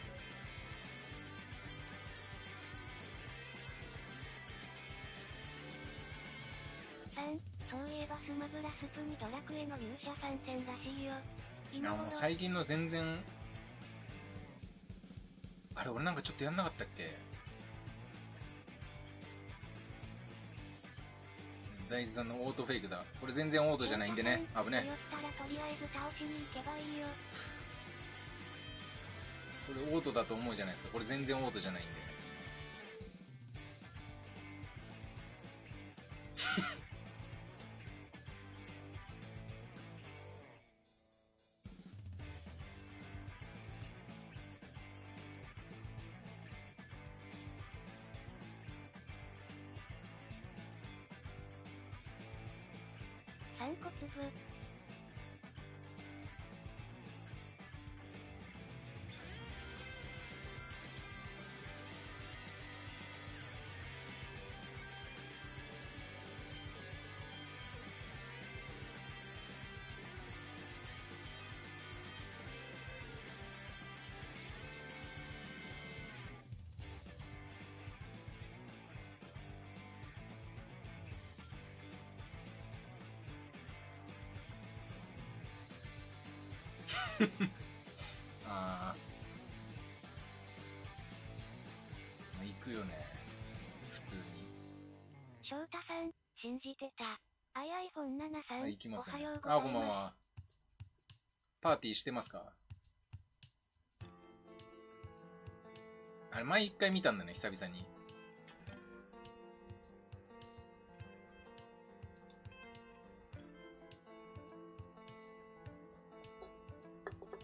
さん、そういえばスマブラスプにドラクエの勇者参戦らしいよ。いやもう最近の全然、あれ俺なんかちょっとやんなかったっけ？大地さんのオートフェイクだ。これ全然オートじゃないんでね。危ね。酔ったらとりあえず倒しに行けばいいよ。これオートだと思うじゃないですか。これ全然オートじゃないんで。ああ、行くよね。普通に。翔太さん、信じてた。iPhone7 さん、はい、行きますねおはよう。ございあ、ます。こんばんは。パーティーしてますか？あれ、前一回見たんだね、久々に。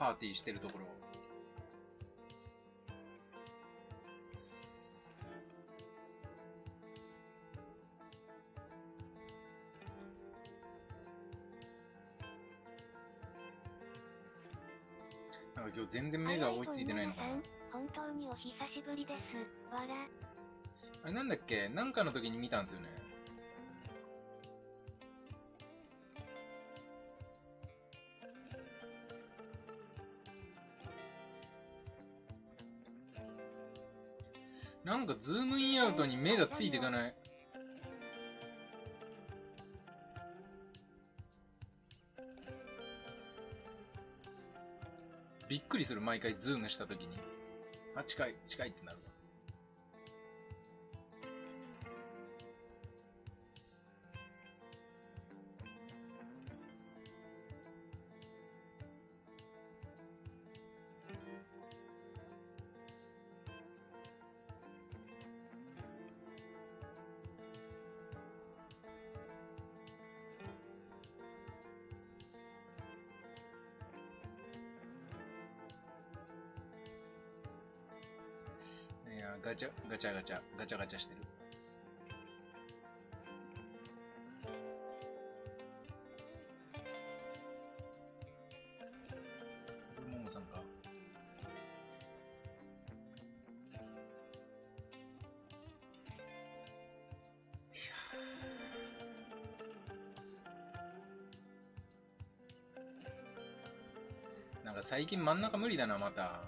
パーティーしてるところ。なんか今日全然目が追いついてないのかな iPhone7 さん、本当にお久しぶりです。わら。あれなんだっけ？なんかの時に見たんですよね。なんかズームインアウトに目がついていかない。びっくりする、毎回ズームしたときに。あ、近い、近いってなるわ。ガチャ、ガチャしてる。これももさんか。なんか最近真ん中無理だな、また。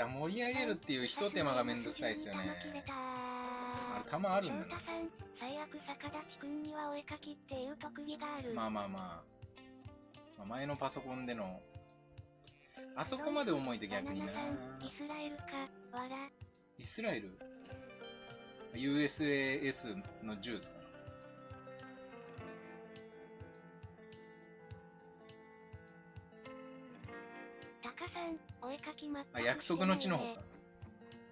北盛り上げるっていう一手間がめんどくさいっすよね。あれ、弾あるんだな。最悪逆立ちくんにはお絵かきっていう特技がある。まあまあまあ。まあ前のパソコンでの、あそこまで重いと逆になイスラエルか、わら。イスラエル ?USAS の銃ですか？お絵かき待ってあ、約束の地の方か。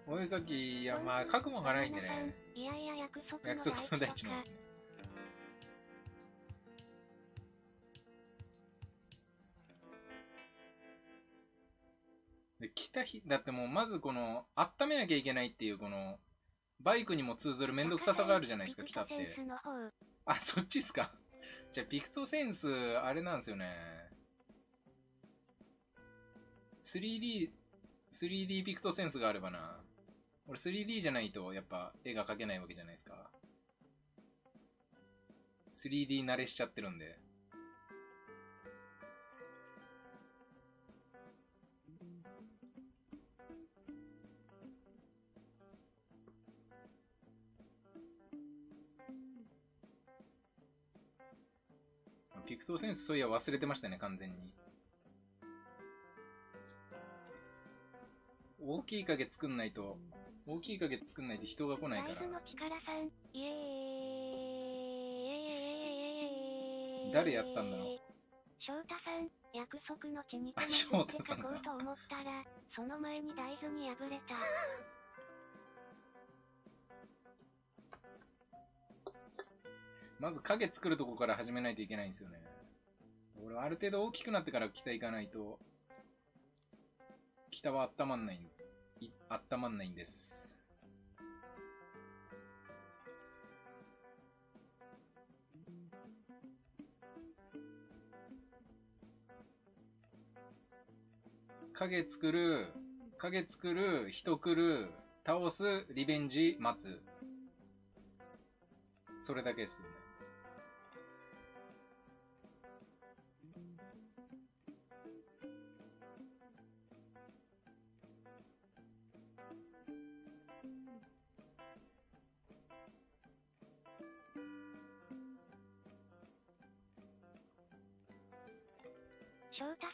お絵かき、いや、まあ、書くもんがないんでね。いやいや、約束の約束の大地の方ですね。で、来た日、だってもうまずこの、温めなきゃいけないっていうこの、バイクにも通ずるめんどくささがあるじゃないですか、来たってあ、そっちっすか。じゃあ、ピクトセンス、あれなんですよね。3D、3D ピクトセンスがあればな。俺 3D じゃないと、やっぱ絵が描けないわけじゃないですか。3D 慣れしちゃってるんで。ピクトセンスそういや忘れてましたね、完全に。大きい影作んないと、大きい影作んないと人が来ないから大豆。の力さん、イエーイ誰やったんだろう翔太さん、約束の地にあ飛翔まって太さんかこうと思ったら、その前に大豆に敗れた。まず影作るとこから始めないといけないんですよね。俺はある程度大きくなってから北行かないと、北は温まんないんい温まんないんです。影作る、影作る、人来る、倒す、リベンジ、待つ。それだけですね。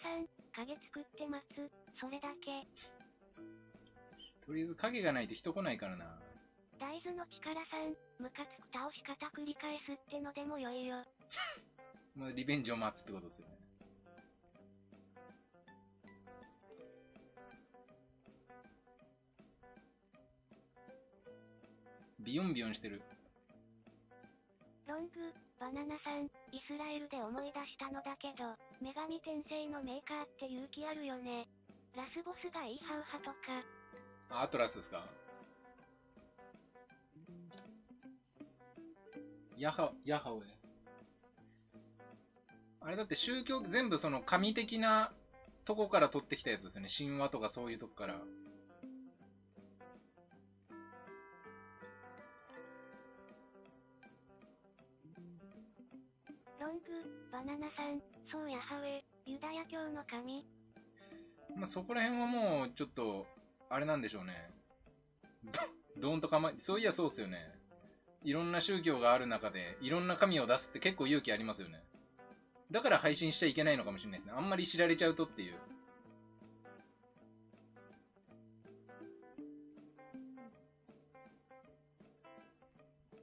さん、影作って待つ。それだけ。とりあえず影がないと人来ないからな。大豆の力さん、ムカつく倒し方繰り返すってのでも良いよ。もうリベンジを待つってことですよね。ビヨンビヨンしてる。ロング、バナナさん、イスラエルで思い出したのだけど、女神転生のメーカーって勇気あるよね。ラスボスがイーハウハとか、アトラスですか？ヤハ、ヤハウェ。あれだって宗教、全部その神的なとこから取ってきたやつですよね。神話とかそういうとこから。ロング、バナナさん、そうヤハウェ、ユダヤ教の神。まあ、そこら辺はもう、ちょっと、あれなんでしょうね。ど、どんと構え、そういやそうっすよね。いろんな宗教がある中で、いろんな神を出すって結構勇気ありますよね。だから配信しちゃいけないのかもしれないですね。あんまり知られちゃうとっていう。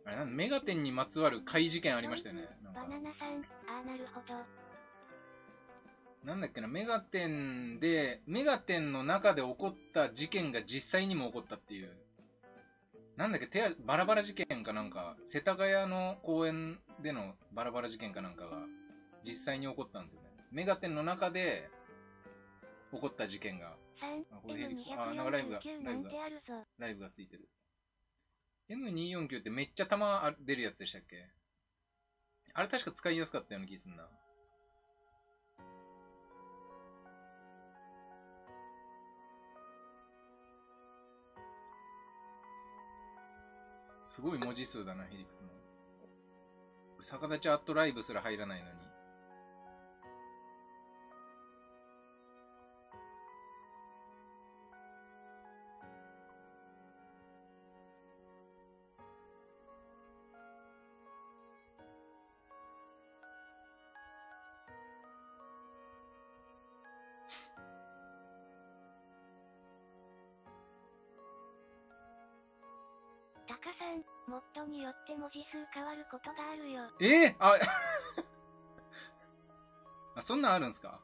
あれなんメガテンにまつわる怪事件ありましたよね。なんかバナナさん、あーなるほど。なんだっけな、メガテンで、メガテンの中で起こった事件が実際にも起こったっていう。なんだっけ、手あバラバラ事件かなんか、世田谷の公園でのバラバラ事件かなんかが実際に起こったんですよね。メガテンの中で起こった事件が、3あ、これヘリクスあなんかライブが249ライブが。ライブがついてる。M249 ってめっちゃ弾出るやつでしたっけ？あれ確か使いやすかったような気すんな。すごい文字数だな、ヘリクスの。逆立ちアットライブすら入らないのに。ん、モッドによって文字数変わることがあるよ。えー、あ あ、そんなんあるんすか？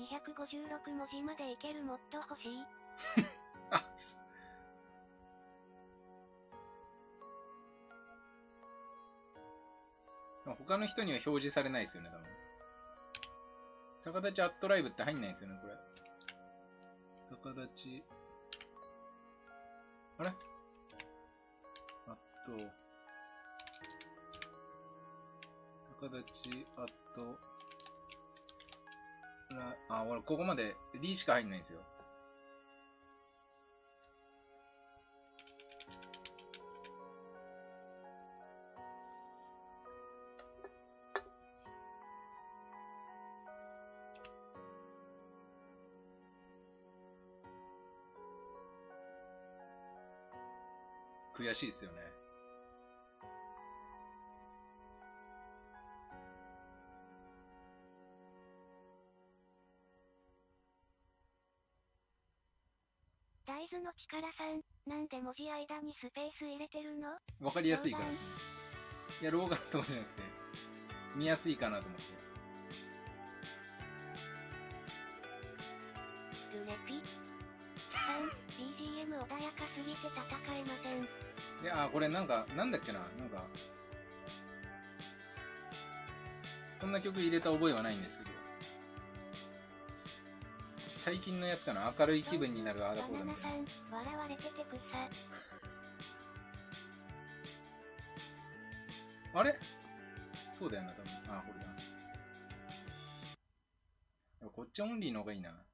256文字までいけるモッド欲しい。あ、すでも他の人には表示されないですよね、多分。逆立ちアットライブって入んないですよね、これ。逆立ち。あれ？あと、逆立ちアットあ、俺ここまで D しか入んないんですよ。悔しいですよね。大豆の力さん、なんで文字間にスペース入れてるの？わかりやすいからですね。いや、老眼とかじゃなくて、見やすいかなと思って。ルネピ？3、BGM 穏やかすぎて戦えません。いや、あこれなんか、なんだっけな、なんか、こんな曲入れた覚えはないんですけど、最近のやつかな、明るい気分になるアーダバコーダみたいな。笑われてて草。あれ？そうだよな、多分。あ、これだ。でもこっちオンリーの方がいいな。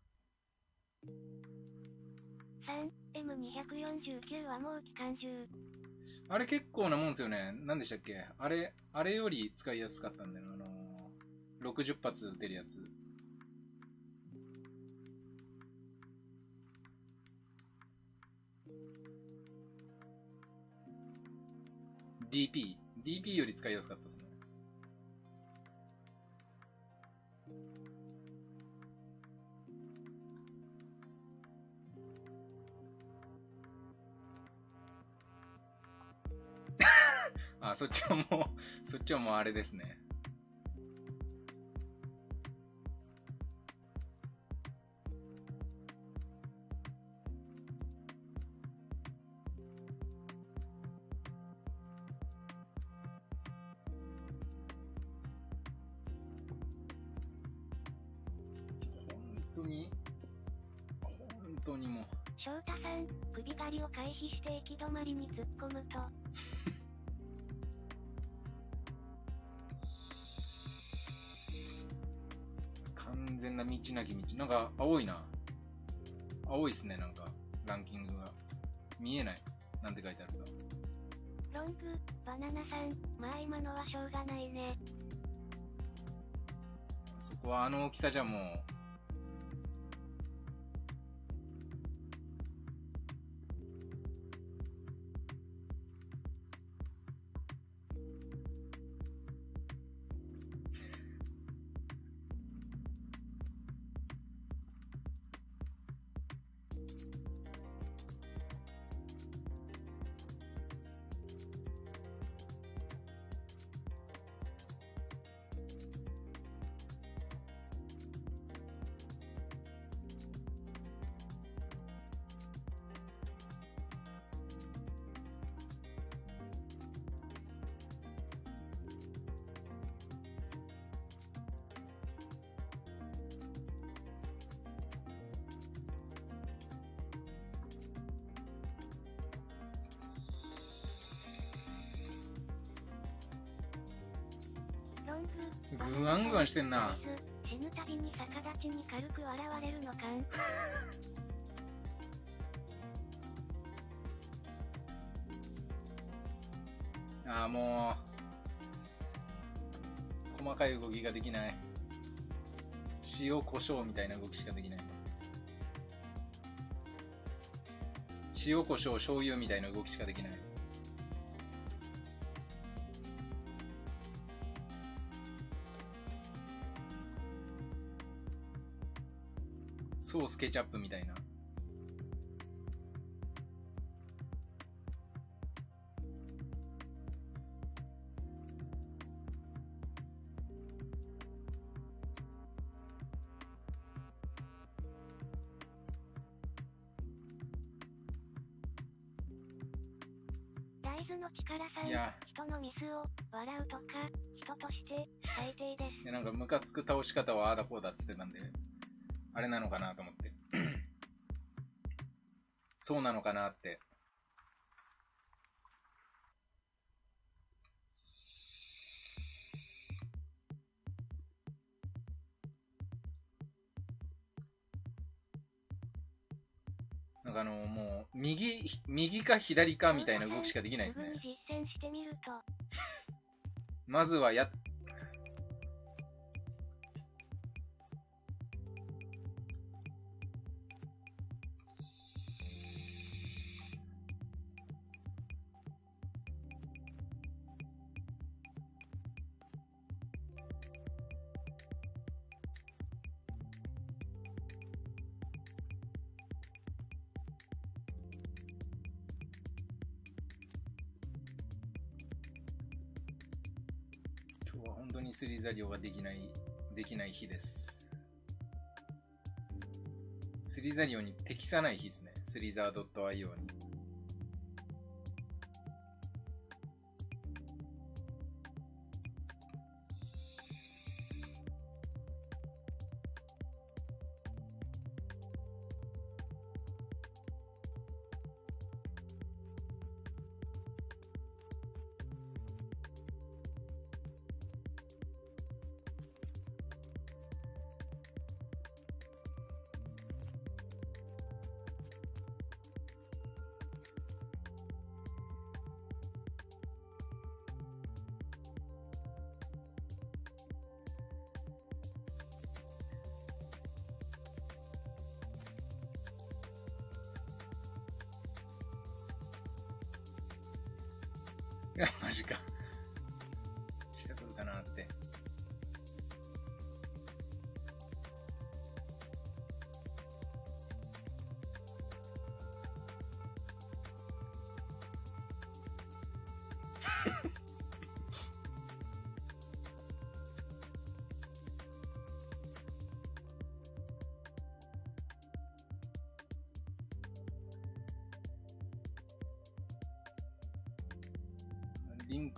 3、M249 はもう期間中。あれ結構なもんですよね。何でしたっけ？あれ、あれより使いやすかったんだよな。あのー、60発出るやつ。DP。DP より使いやすかったですね。あ、そっちはもうそっちはもうあれですね。込むと、完全な道なき道。なんか、青いな。青いっすね、なんか、ランキングが。見えない。なんて書いてあるか。ロング、バナナさん、まあ今のはしょうがないね。そこはあの大きさじゃもう、ぐわんぐわんしてんな。死ぬたびに逆立ちに軽く笑われるのかん？ああ、もう、細かい動きができない。塩、胡椒みたいな動きしかできない。塩、胡椒、醤油みたいな動きしかできない。ソース、ケチャップみたいな。大豆の力さんいや、人のミスを笑うとか、人として最低です。でなんかムカつく倒し方はああだこうだっつってかなと思って。そうなのかなって。なんかあの、もう、右、右か左かみたいな動きしかできないですね まずはや、今釣り作業ができない、できない日です。釣りザリオに適さない日ですね。釣りザー .io に。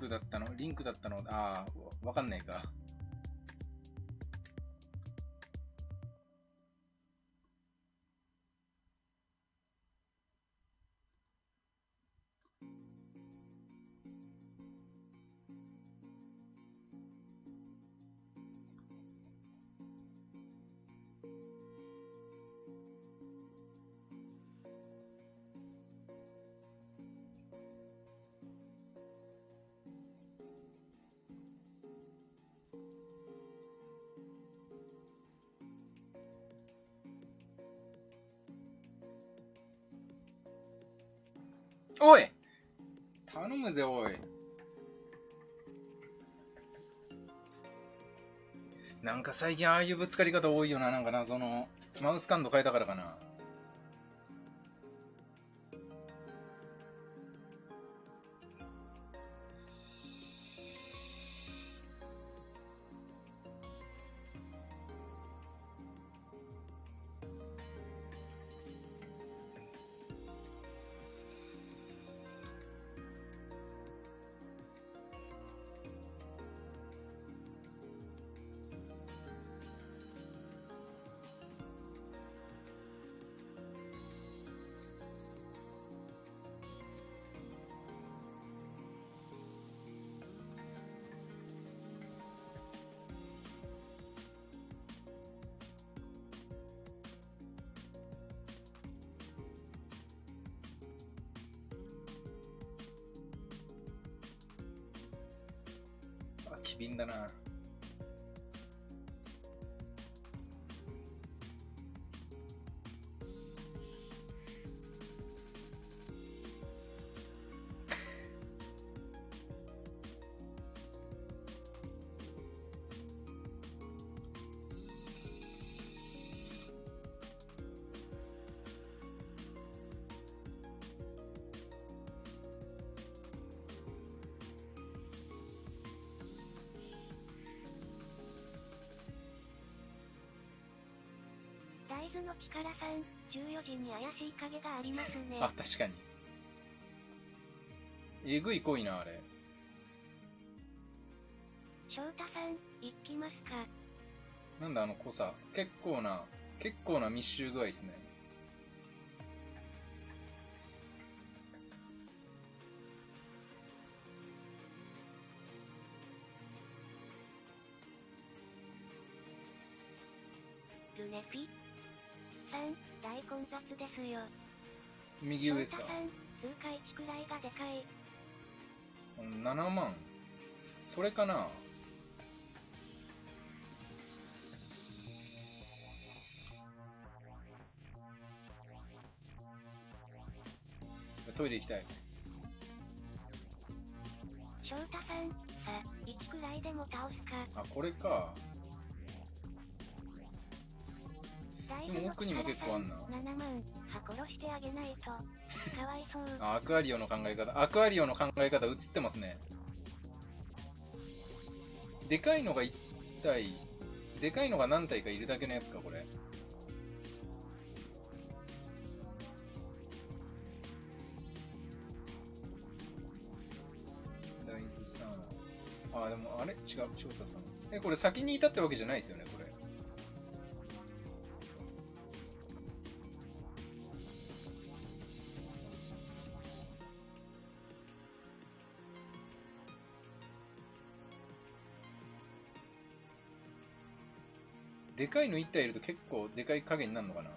だったの？リンクだったの？ああ、わかんないか。か最近ああいうぶつかり方多いよな、なんかな、その、マウス感度変えたからかな。機敏だな。大豆の力さん、14時に怪しい影がありますね。あ、確かに。えぐい濃いな、あれ。翔太さん、行きますかなんだあの濃さ。結構な、結構な密集具合ですね。ですよ。右上ですか？通貨1くらいがでかい？うん7万。それかな？トイレ行きたい。翔太さん、さ、1くらいでも倒すか？あ、これか。大でも奥にも結構あんな7万、は殺してあげないと。かわいそう。あ、アクアリオの考え方。アクアリオの考え方映ってますね。でかいのが1体、でかいのが何体かいるだけのやつか、これ。大豆さん。あ、でもあれ？違う、翔太さん。え、これ先にいたってわけじゃないですよね、でかいの1体いると結構でかい影になるのかな。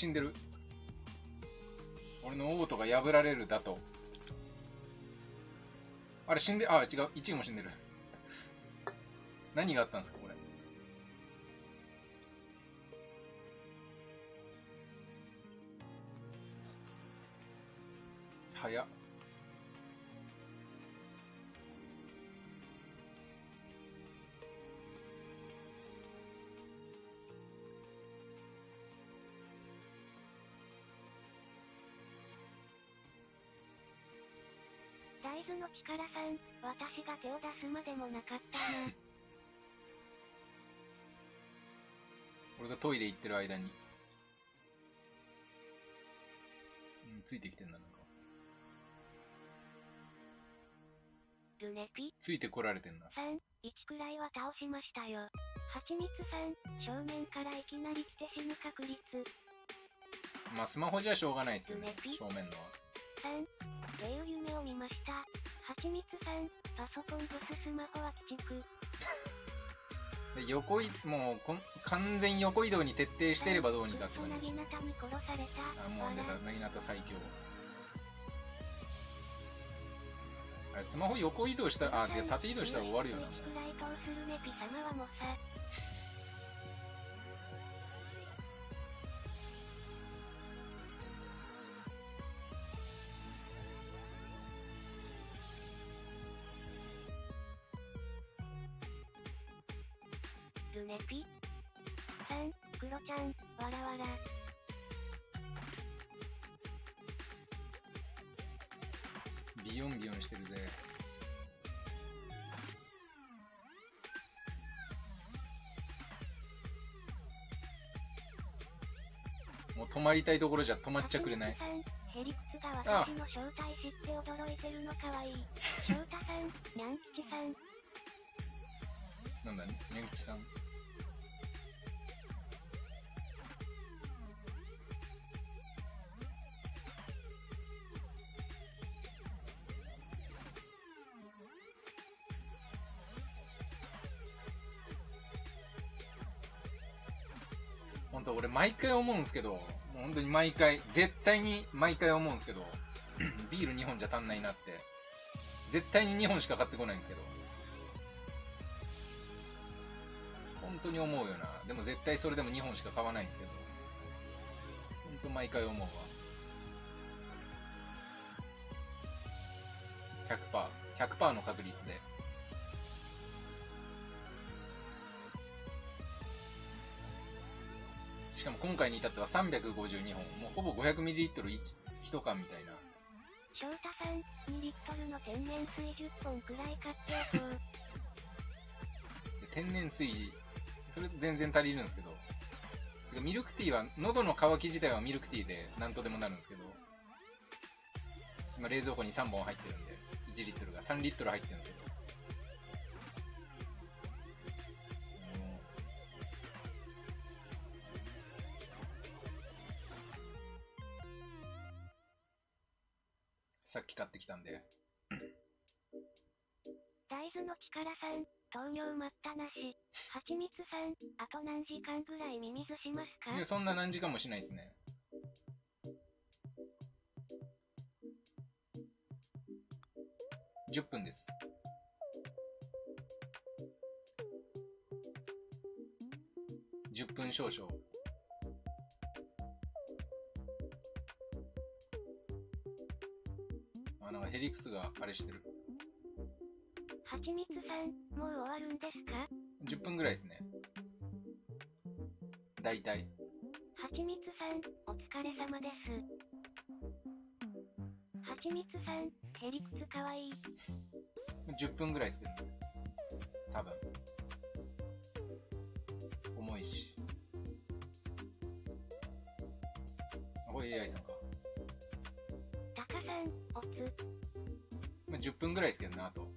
死んでる。俺のオートが破られるだと。あれ死んで、あ、違う。1位も死んでる。何があったんですか、これ。手を出すまでもなかったな。俺がトイレ行ってる間に。うん、ついてきてんだ、なんか。ルネピ？ついてこられてんな。さん、1くらいは倒しましたよ。はちみつさん、正面からいきなり来て死ぬ確率。まあ、スマホじゃしょうがないですよね正面のは。3、霊夢夢を見ました。はちみつさん、パソコンブススマホは鬼畜。で 横い、もうこん、完全横移動に徹底してればどうにかって感じです。なぎに殺された。あ、もう出た、笑なぎなた最強。あれ、スマホ横移動したら、あ、違う、縦移動したら終わるよな。くらい通するねピ様はもうさ。ルネピ？さん、クロちゃん、わらわら。ビヨンビヨンしてるぜ。もう止まりたいところじゃ止まっちゃくれない。ヘリクツが私の正体知って驚いてるのかわいい。翔太さん、にゃん吉さん、なんだ、ニャンキさん。毎回思うんですけど、もう本当に毎回、絶対に毎回思うんですけど、ビール2本じゃ足んないなって。絶対に2本しか買ってこないんですけど。本当に思うよな。でも絶対それでも2本しか買わないんですけど。本当毎回思うわ。100%。100%の確率で。しかも今回に至っては352本。もうほぼ 500ml1 一缶みたいな。翔太さん、2リットルの天然水10本くらい買っておこう。で天然水、それ全然足りるんですけど。ミルクティーは、喉の渇き自体はミルクティーで何とでもなるんですけど、今冷蔵庫に3本入ってるんで、1リットルが3リットル入ってるんですけんで、大豆の力さん、糖尿待ったなし。はちみつさん、あと何時間ぐらいミミズしますか？いやそんな何時間もしないですね。10分です。10分少々。あ、なんかヘリクツがあれしてる。はちみつさん、もう終わるんですか？10分ぐらいですね。だいたい。はちみつさん、お疲れ様です。はちみつさん、ヘリクツかわいい。10分ぐらいですね。多分。重いし。あこれ AI さん。まあ、10分ぐらいですけどね、あと。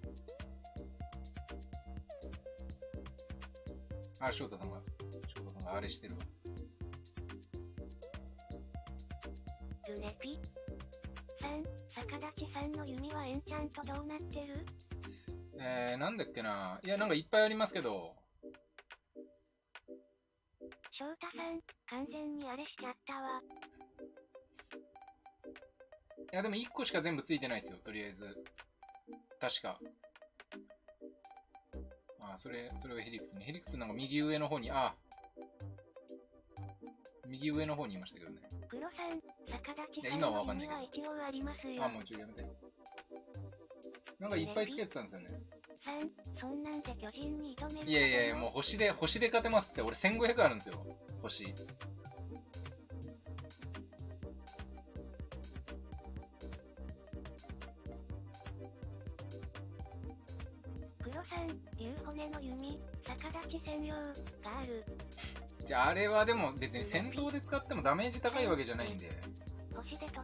あ、翔太さんが、翔太さんがあれしてるわ。ルネピさん、逆立ちさんの弓はエンチャントどうなってる？えー、なんだっけな。いや、なんかいっぱいありますけど、翔翔太さん、完全にあれしちゃっいや、でも1個しか全部ついてないですよ、とりあえず。確か。あ、それ、それがヘリクツね。ヘリクツなんか右上の方に、あ右上の方にいましたけどね。黒さん、逆立ちいや今はわかんないけどは一応ありますよ。あ、もうちょいやめて。なんかいっぱいつけてたんですよね。3、そんなんで巨人に挑めるいやいやいや、もう星で、星で勝てますって。俺1500あるんですよ。星。黒さん、竜骨の弓、逆立ち専用、がある。じゃあ、あれはでも別に戦闘で使ってもダメージ高いわけじゃないんで。星でとか、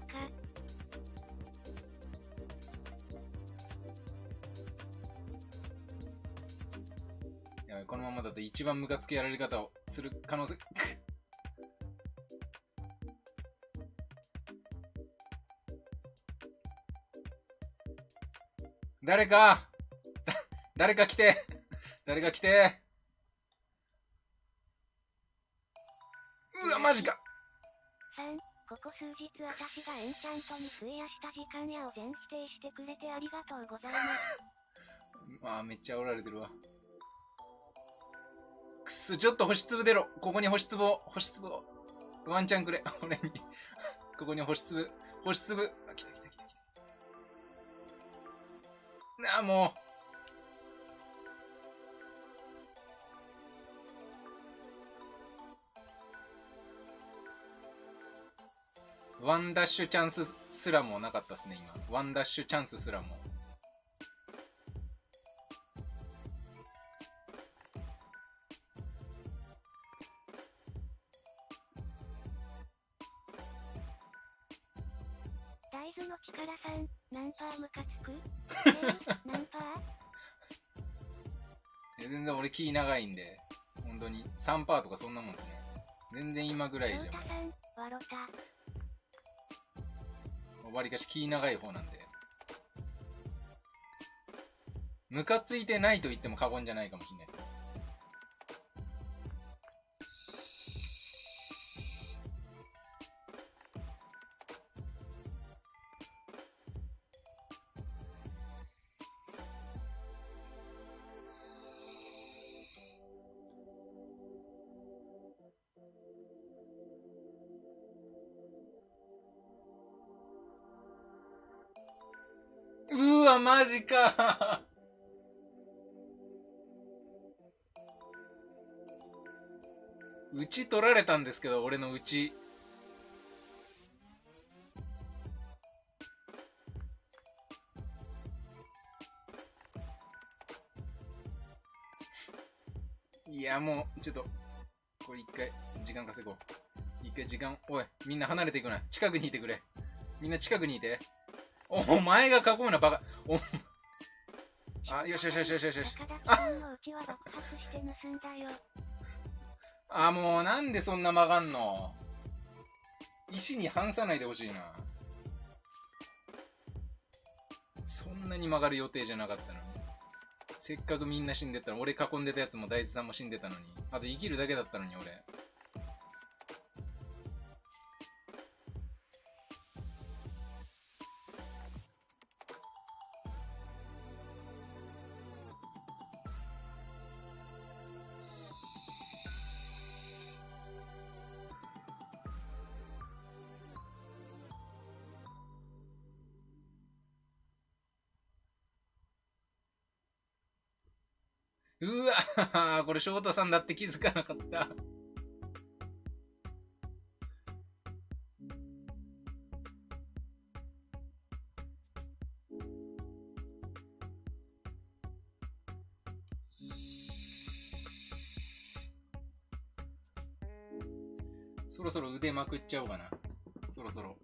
やばいこのままだと一番ムカつくやられ方をする可能性。誰かだ誰か来て 誰か来てうわ、マジか3、ここ数日私がエンチャントに費やした時間やを全否定してくれてありがとうございます。あーめっちゃおられてるわ。くっそ、ちょっと星粒出ろ。ここに星粒を、星粒を。ワンチャンくれ。俺に。ここに星粒。星粒。あ、来た来た来た来た。あー、もう。ワンダッシュチャンスすらもなかったですね、今。ワンダッシュチャンスすらも。大豆の力さん、何パームカつ？く えー、何パー？全然俺気長いんで、本当に3%とかそんなもんですね。全然今ぐらいじゃん。わりかし気長い方なんで。ムカついてないと言っても過言じゃないかもしれないジかうち取られたんですけど、俺のうち。いや、もう、ちょっと、これ一回、時間稼ごう。一回時間、おい、みんな離れていくな。近くにいてくれ。みんな近くにいて。お前が囲むな、バカ。おあ、よしよしよしよしよしよし。あ、もうなんでそんな曲がんの？石に反さないでほしいな。そんなに曲がる予定じゃなかったのに。せっかくみんな死んでたら、俺囲んでたやつも大地さんも死んでたのに。あと生きるだけだったのに、俺。これ翔太さんだって気づかなかった。そろそろ腕まくっちゃおうかな。そろそろ。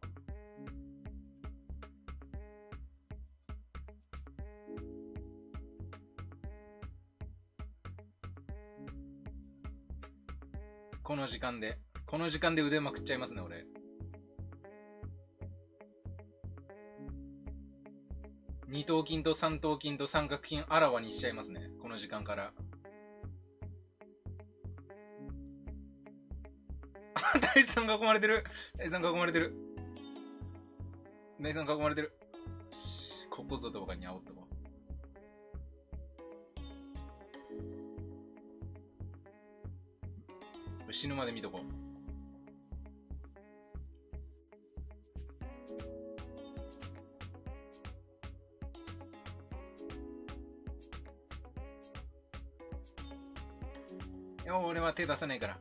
の時間で。この時間で腕まくっちゃいますね、俺。二頭筋と三頭筋と三角筋あらわにしちゃいますね。この時間から。大地さん囲まれてる。大地さん囲まれてる。大地さん囲まれてる。ここぞとかに煽っと死ぬまで見とこう。いや、俺は手出さないから。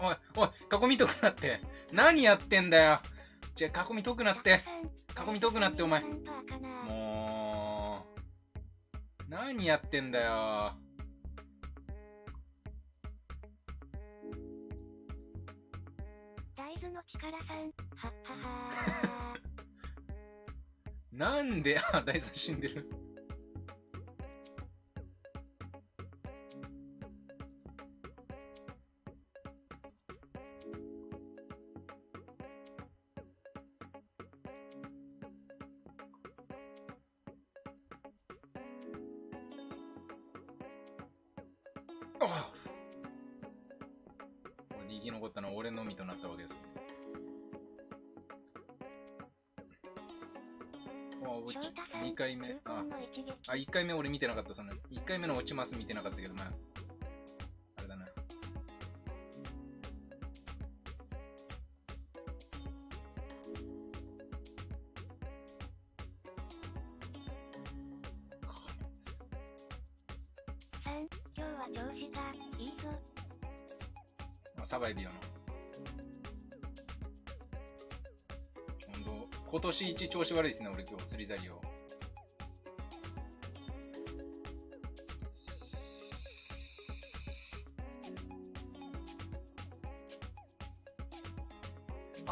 おい、おい、囲みとくなって。何やってんだよ。じゃ囲みとくなって。囲みとくなって、お前。もう。何やってんだよ。なんで、あ、大豆死んでる。見てなかった、その、1回目の落ちます見てなかったけど、まあ、あれだな。今日は調子がいいぞ。サバイビオの。今年一調子悪いですね、俺今日、スリザリオ。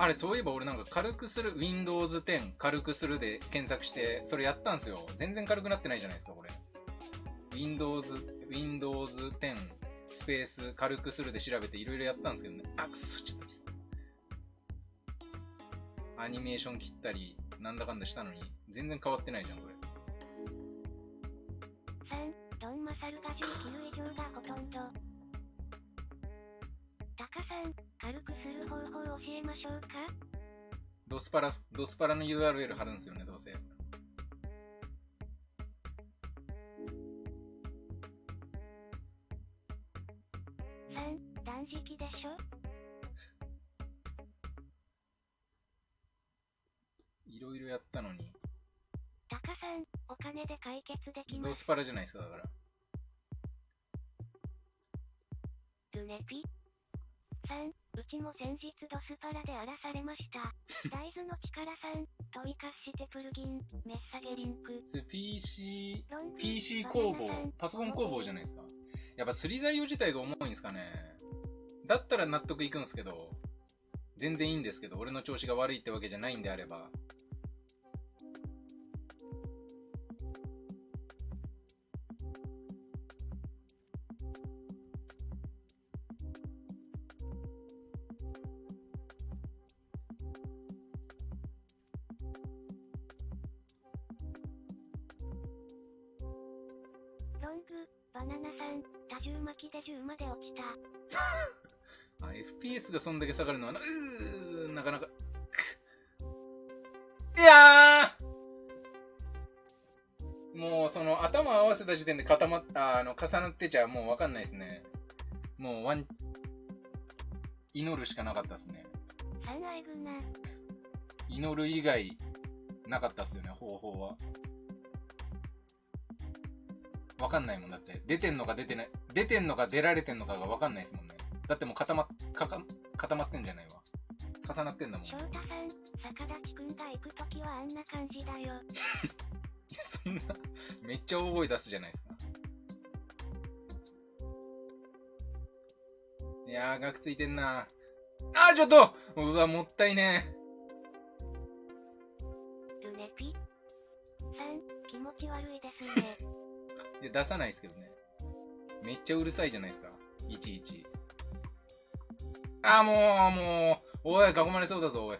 あれ、そういえば俺なんか軽くする、Windows 10軽くするで検索して、それやったんですよ。全然軽くなってないじゃないですか、これ。Windows、Windows 10スペース軽くするで調べていろいろやったんですけどね。あ、くそ、ちょっとミスアニメーション切ったり、なんだかんだしたのに、全然変わってないじゃん、これ。パラ、ドスパラの URL 貼るんですよね、どうせ。3、断食でしょ？いろいろやったのに。タカさん、お金で解決できます？ドスパラじゃないですか、だから。ルネピ？さん、うちも先日ドスパラで荒らされました。リンク。PC、PC 工房、パソコン工房じゃないですか。やっぱスリザリオ自体が重いんですかね。だったら納得いくんですけど、全然いいんですけど、俺の調子が悪いってわけじゃないんであれば、がそんだけ下がるのはな、うーなかなか。いやもうその頭合わせた時点で固まっあの重なってちゃもうわかんないですね。もうワン、祈るしかなかったですね。祈る以外なかったっすよね、方法は。わかんないもんだって。出てんのか出てない、出てんのか出られてんのかがわかんないですもんね。だってもう固まっ、かか、固まってんじゃないわ。重なってんだもん。翔太さん、坂立くんが行くときはあんな感じだよ。そんな、めっちゃ大声出すじゃないですか。いやー、額ついてんなあー、ちょっとうわ、もったいねルネピ？さん、気持ち悪いですね。いや、出さないですけどね。めっちゃうるさいじゃないですか。いちいち。あ、もう、もう、おい、囲まれそうだぞ、おい。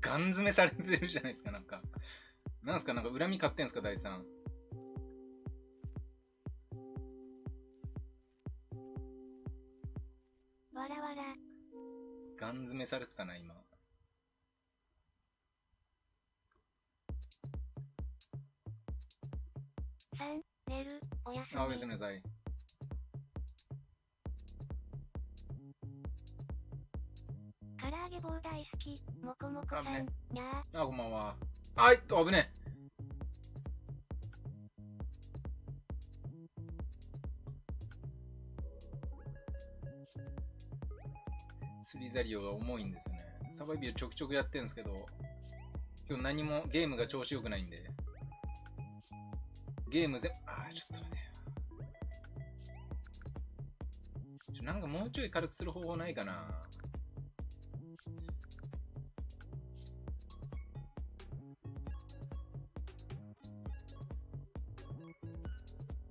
ガン詰めされてるじゃないですか、なんか。なんすか、なんか恨み買ってんすか、大地さん。ちょくちょくやってるんですけど、今日何もゲームが調子良くないんで。ゲームぜ、あー、ちょっと待てよ。ちょなんかもうちょい軽くする方法ないかな。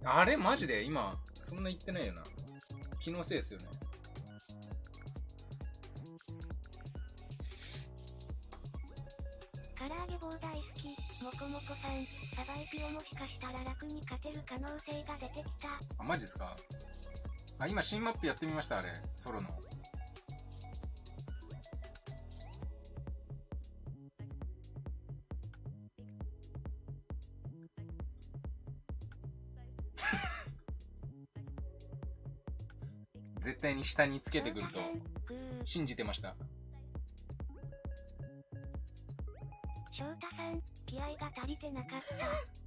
あれマジで今、そんな言ってないよな。気のせいですよね。もしかしたら楽に勝てる可能性が出てきた。あ、マジですか？あ、今新マップやってみました、あれ。ソロの。絶対に下につけてくると信じてました。翔太さん、気合が足りてなかった。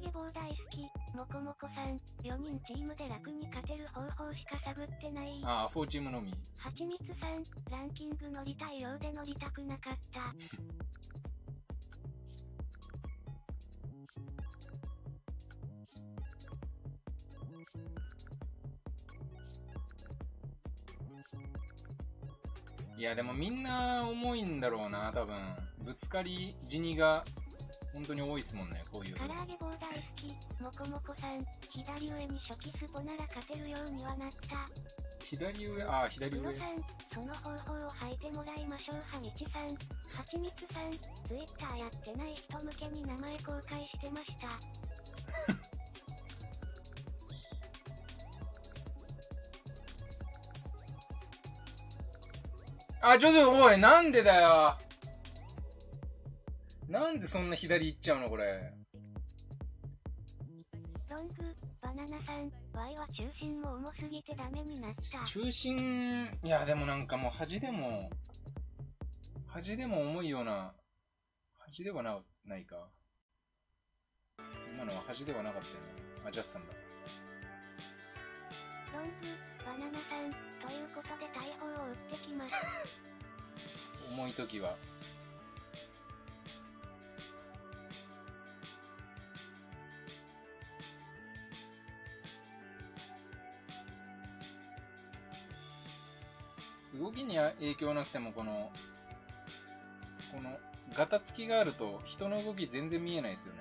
げ棒大好き、もこもこさん、4人チームで楽に勝てる方法しか探ってない。ああ、4チームのみ。はちみつさん、ランキング乗りたいようで乗りたくなかった。いや、でもみんな重いんだろうな、多分。ぶつかり死にが本当に多いですもんね、こういう唐。揚げ棒もこもこさん、左上に初期スポなら勝てるようにはなった。左上、ああ、左上黒。さん、その方法を吐いてもらいましょう。はみちさん、はちみつさん、ツイッターやってない人向けに名前公開してました。あ、ジョジョ、おい、なんでだよ。なんでそんな左行っちゃうの、これ。ロング、バナナさん、Y は中心も重すぎてダメになった。中心、いや、でもなんかもう端でも、端でも重いような、端ではな、ないか。今のは端ではなかったよね。あ、ジャスさんだ。ロング、バナナさん、ということで大砲を撃ってきます。重い時は。動きに影響なくても、この、この、ガタつきがあると、人の動き全然見えないですよね。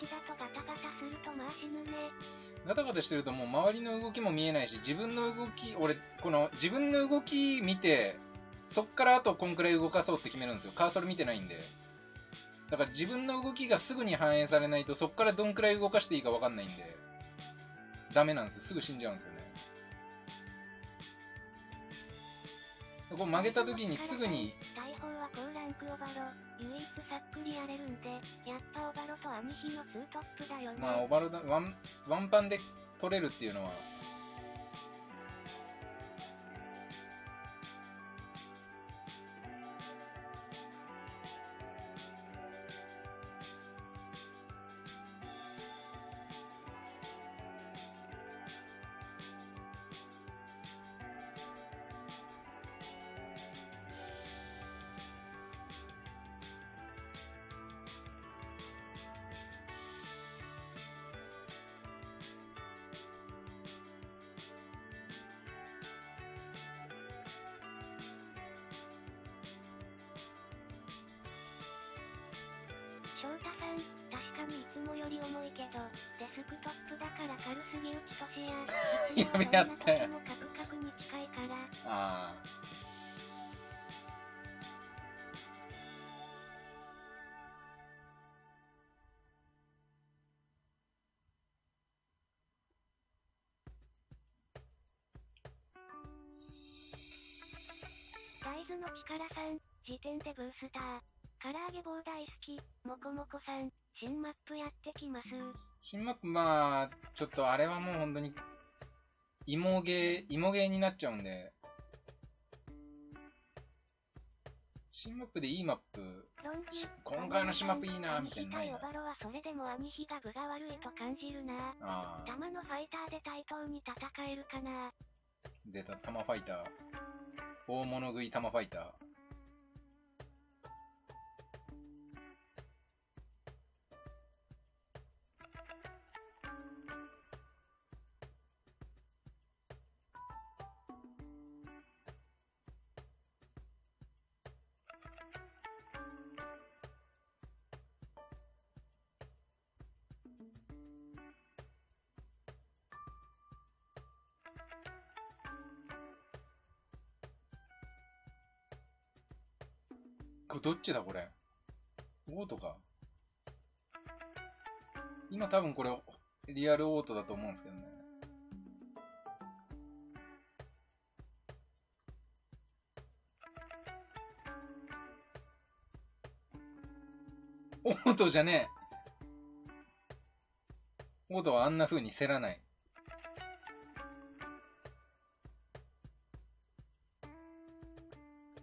ちだとガタガタするとまあ死ぬね。ガタガタしてるともう周りの動きも見えないし、自分の動き、俺、この自分の動き見て、そっからあとこんくらい動かそうって決めるんですよ。カーソル見てないんで。だから自分の動きがすぐに反映されないと、そっからどんくらい動かしていいかわかんないんで、ダメなんですよ。すぐ死んじゃうんですよね。こう曲げた時にすぐに、大砲は高ランクオバロ。唯一さっくりやれるんで、やっぱオバロと兄貴のツートップだよね。まあ、オバロだ、ワン、ワンパンで取れるっていうのは、の力さん、時点でブースター。唐揚げ棒大好き、もこもこさん、新マップやってきます。新マップ、まあ、ちょっとあれはもう本当に、芋ゲー、芋ゲーになっちゃうんで、新マップでいいマップ、今回の新マップいいなみたいなのないな。バロはそれでも兄貴が分が悪い。と感じるな。ああ、玉のファイターで対等に戦えるかな。出た、玉ファイター。大物食い玉ファイター。こどっちだこれ？オートか。今多分これ、リアルオートだと思うんですけどね。オートじゃねえ。オートはあんな風に競らない。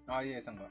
あいえ、いえさんが。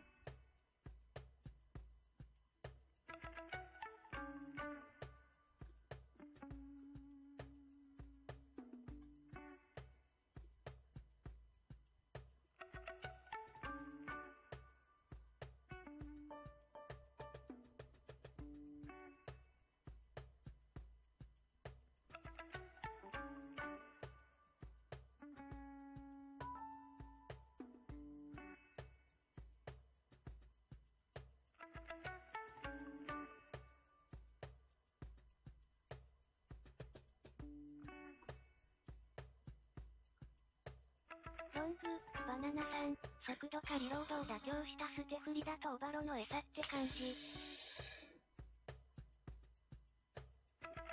捨て振りだとオバロの餌って感じ。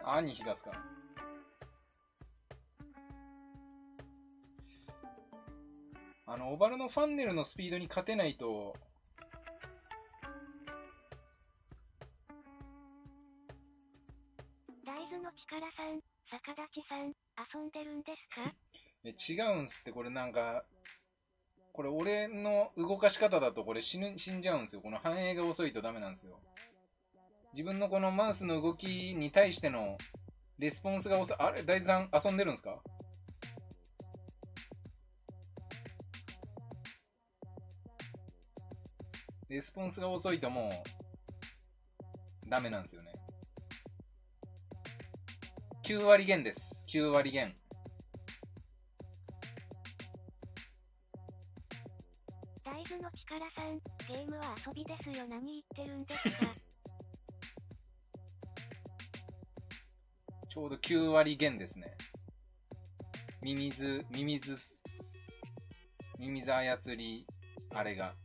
兄貴出すか。あの、オバルのファンネルのスピードに勝てないと、大豆の力さん、逆立ちさん、遊んでるんですか？え違うんすって、これなんか、これ俺の動かし方だとこれ死ぬ、死んじゃうんですよ。この反映が遅いとダメなんですよ。自分のこのマウスの動きに対してのレスポンスが遅い。あれ大豆さん遊んでるんですか？レスポンスが遅いともう、ダメなんですよね。9割減です。9割減。ゲームは遊びですよ何言ってるんですか？ちょうど9割減ですね。ミミズ、ミミズ、ミミズ操り、あれが。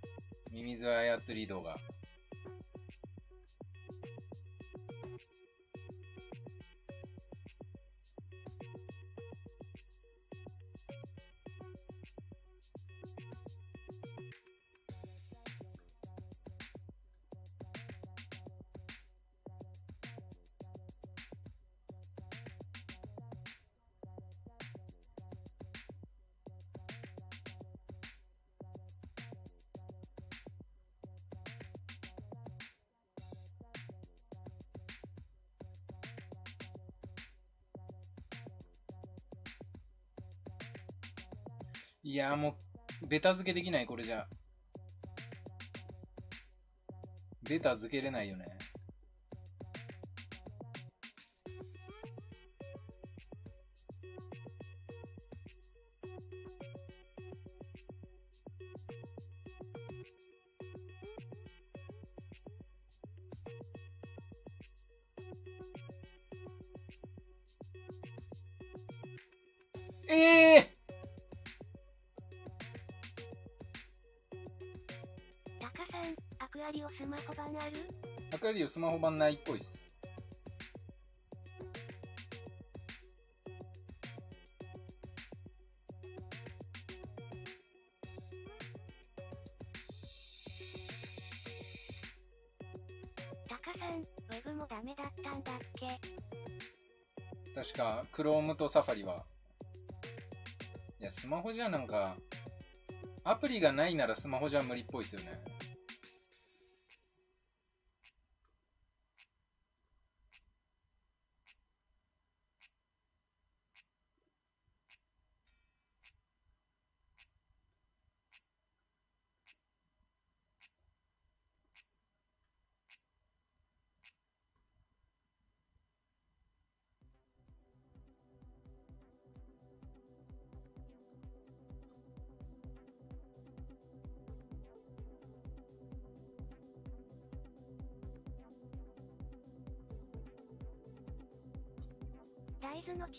ミミズ操り動画。やもう、ベタ付けできない、これじゃ。ベタ付けれないよね。スマホ版ないっぽいっす。タカさん、ウェブもダメだったんだっけ？確か、Chrome と Safari は。いや、スマホじゃなんか、アプリがないならスマホじゃ無理っぽいっすよね。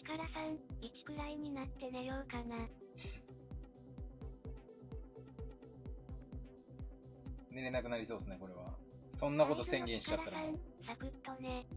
大豆の力さん、1くらいになって寝ようかな。寝れなくなりそうですね、これは。そんなこと宣言しちゃったら大。豆の力さん、サクッとね。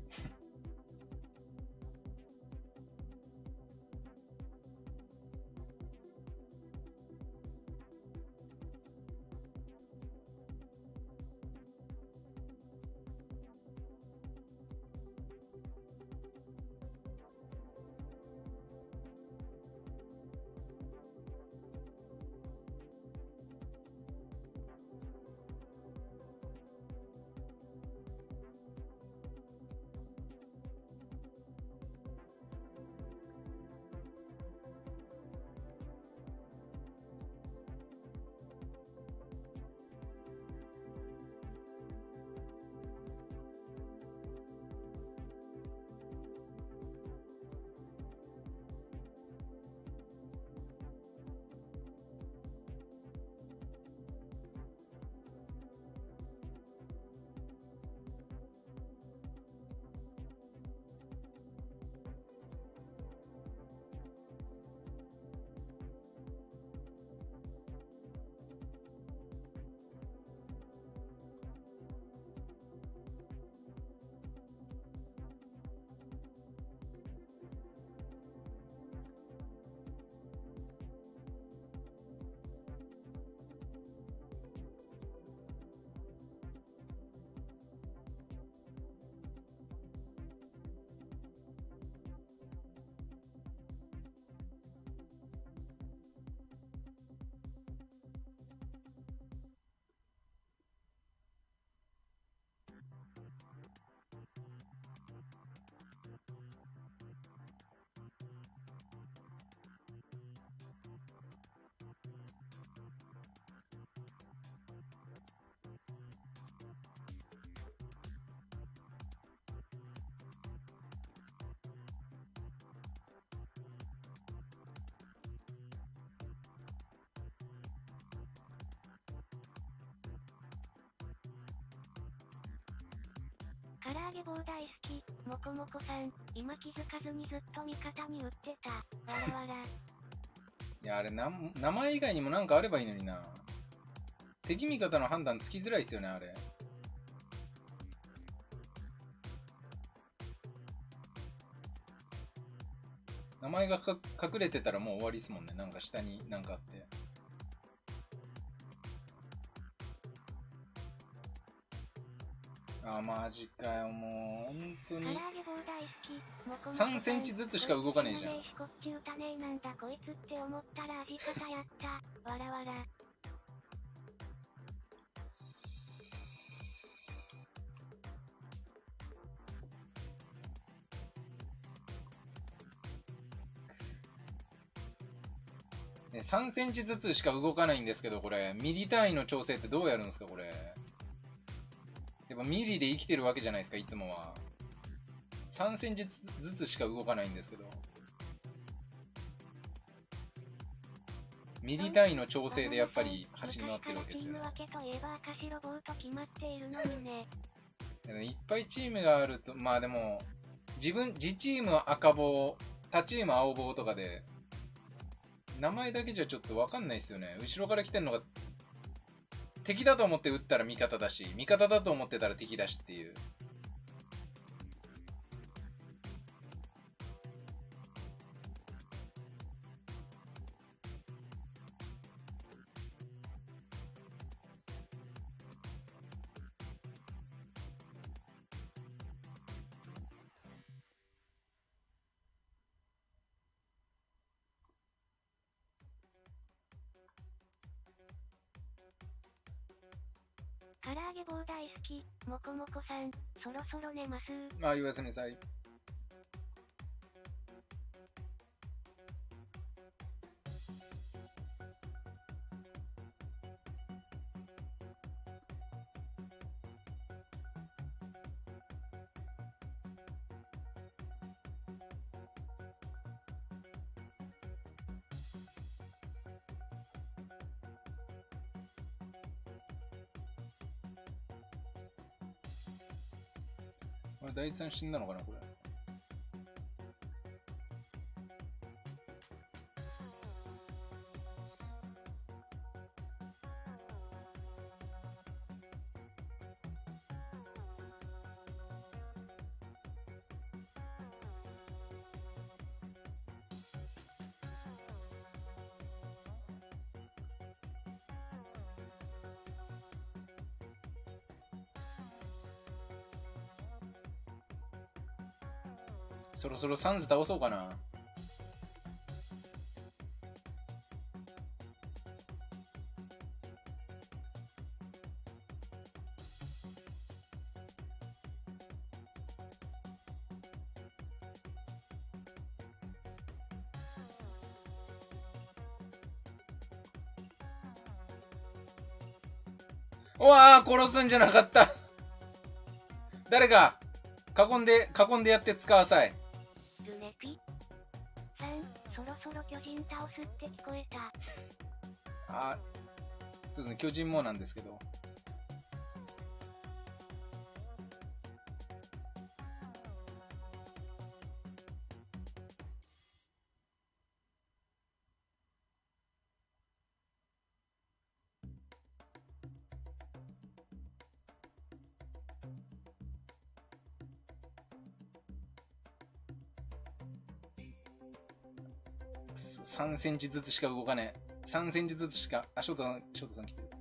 唐揚げ棒大好き、もこもこさん、今気づかずにずっと味方に売ってた。わらわら。いや、あれなん、名前以外にもなんかあればいいのにな。敵味方の判断つきづらいですよね、あれ。名前がか隠れてたらもう終わりですもんね。なんか下になんかあって。あー、マジかよ、もう、本当に。げ棒大好き。もこもこ3センチずつしか動かねえじゃんこっち打たねえなんだこいつって思ったら味方やった。わらわら。ね、3センチずつしか動かないんですけど、これ、ミリ単位の調整ってどうやるんですか、これ。やっぱミリで生きてるわけじゃないですか、いつもは。3センチずつしか動かないんですけど。ミリ単位の調整でやっぱり走り回ってるわけですよね。いっ。ぱいチームがあると、まあでも、自分、自チームは赤棒、他チーム青棒とかで、名前だけじゃちょっとわかんないですよね。後ろから来てるのが、敵だと思って撃ったら味方だし、味方だと思ってたら敵だしっていう。もこもこさん、そろそろ寝ますああ、おやすみなさい。第三死んだのかな、これ。ろそろサンズ倒そうかな。うわー殺すんじゃなかった誰か囲んで、囲んでやって使わさい。巨人もなんですけど。3センチずつしか動かねえ。3センチずつしか、あ、ショートさん、ショートさん来てる。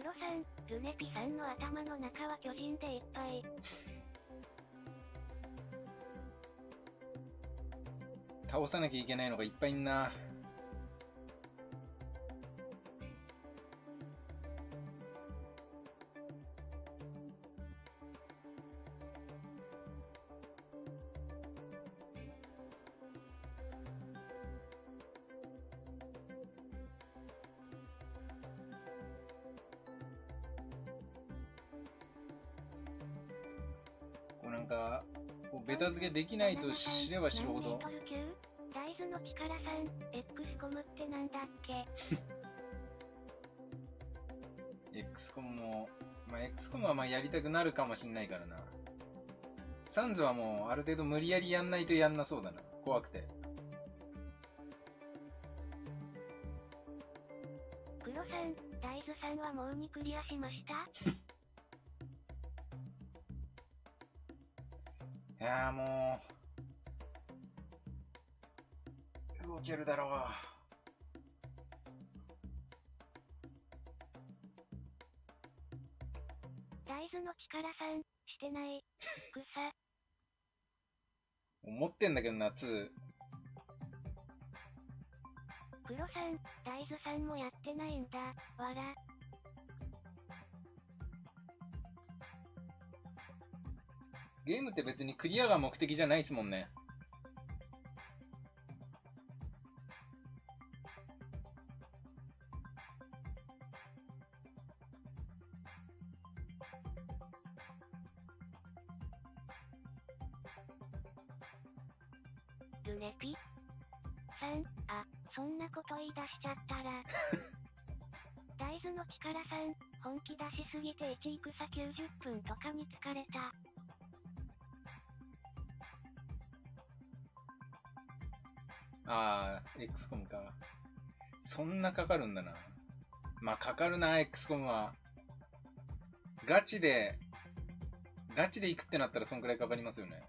黒さん、ルネピさんの頭の中は巨人でいっぱい。倒さなきゃいけないのがいっぱいいんな。きないと知れば知るほど大豆の力さん、X コムってなんだっけ X コムも、まあ、X コムはまあやりたくなるかもしんないからな。サンズはもうある程度無理やりやんないとやんなそうだな。怖くて。黒さん、大豆さんはもうにクリアしました？ってんだけどな、2。黒さん、大豆さんもやってないんだ。わら。ゲームって別にクリアが目的じゃないですもんね。なかかるんだな。まあ、かかるな、X コムは。ガチで、ガチで行くってなったらそんくらいかかりますよね。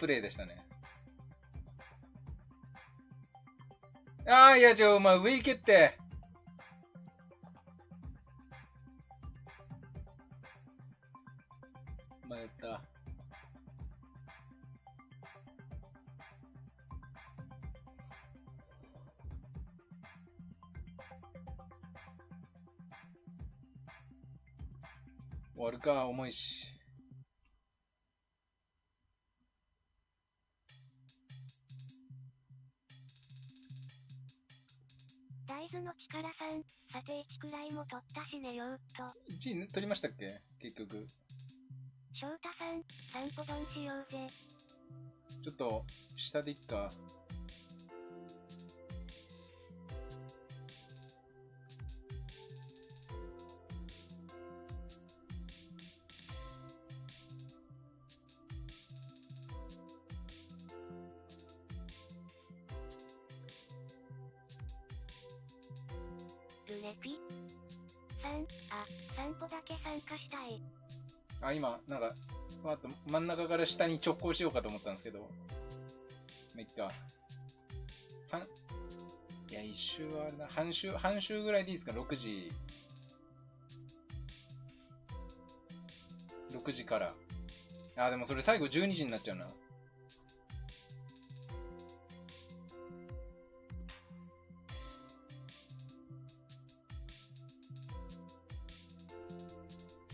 プレイでしたね。ああ、いや、じゃあ、お前上行けって。1位取りましたっけ？結局。翔太さん、散歩丼しようぜ。ちょっと、下でいっか。だけ参加したい。あ、今、なんか、あと真ん中から下に直行しようかと思ったんですけど。まあ、いっか。半、いや、一周はあれだ。半周、半周ぐらいでいいですか ?6 時。6時から。あ、でもそれ最後12時になっちゃうな。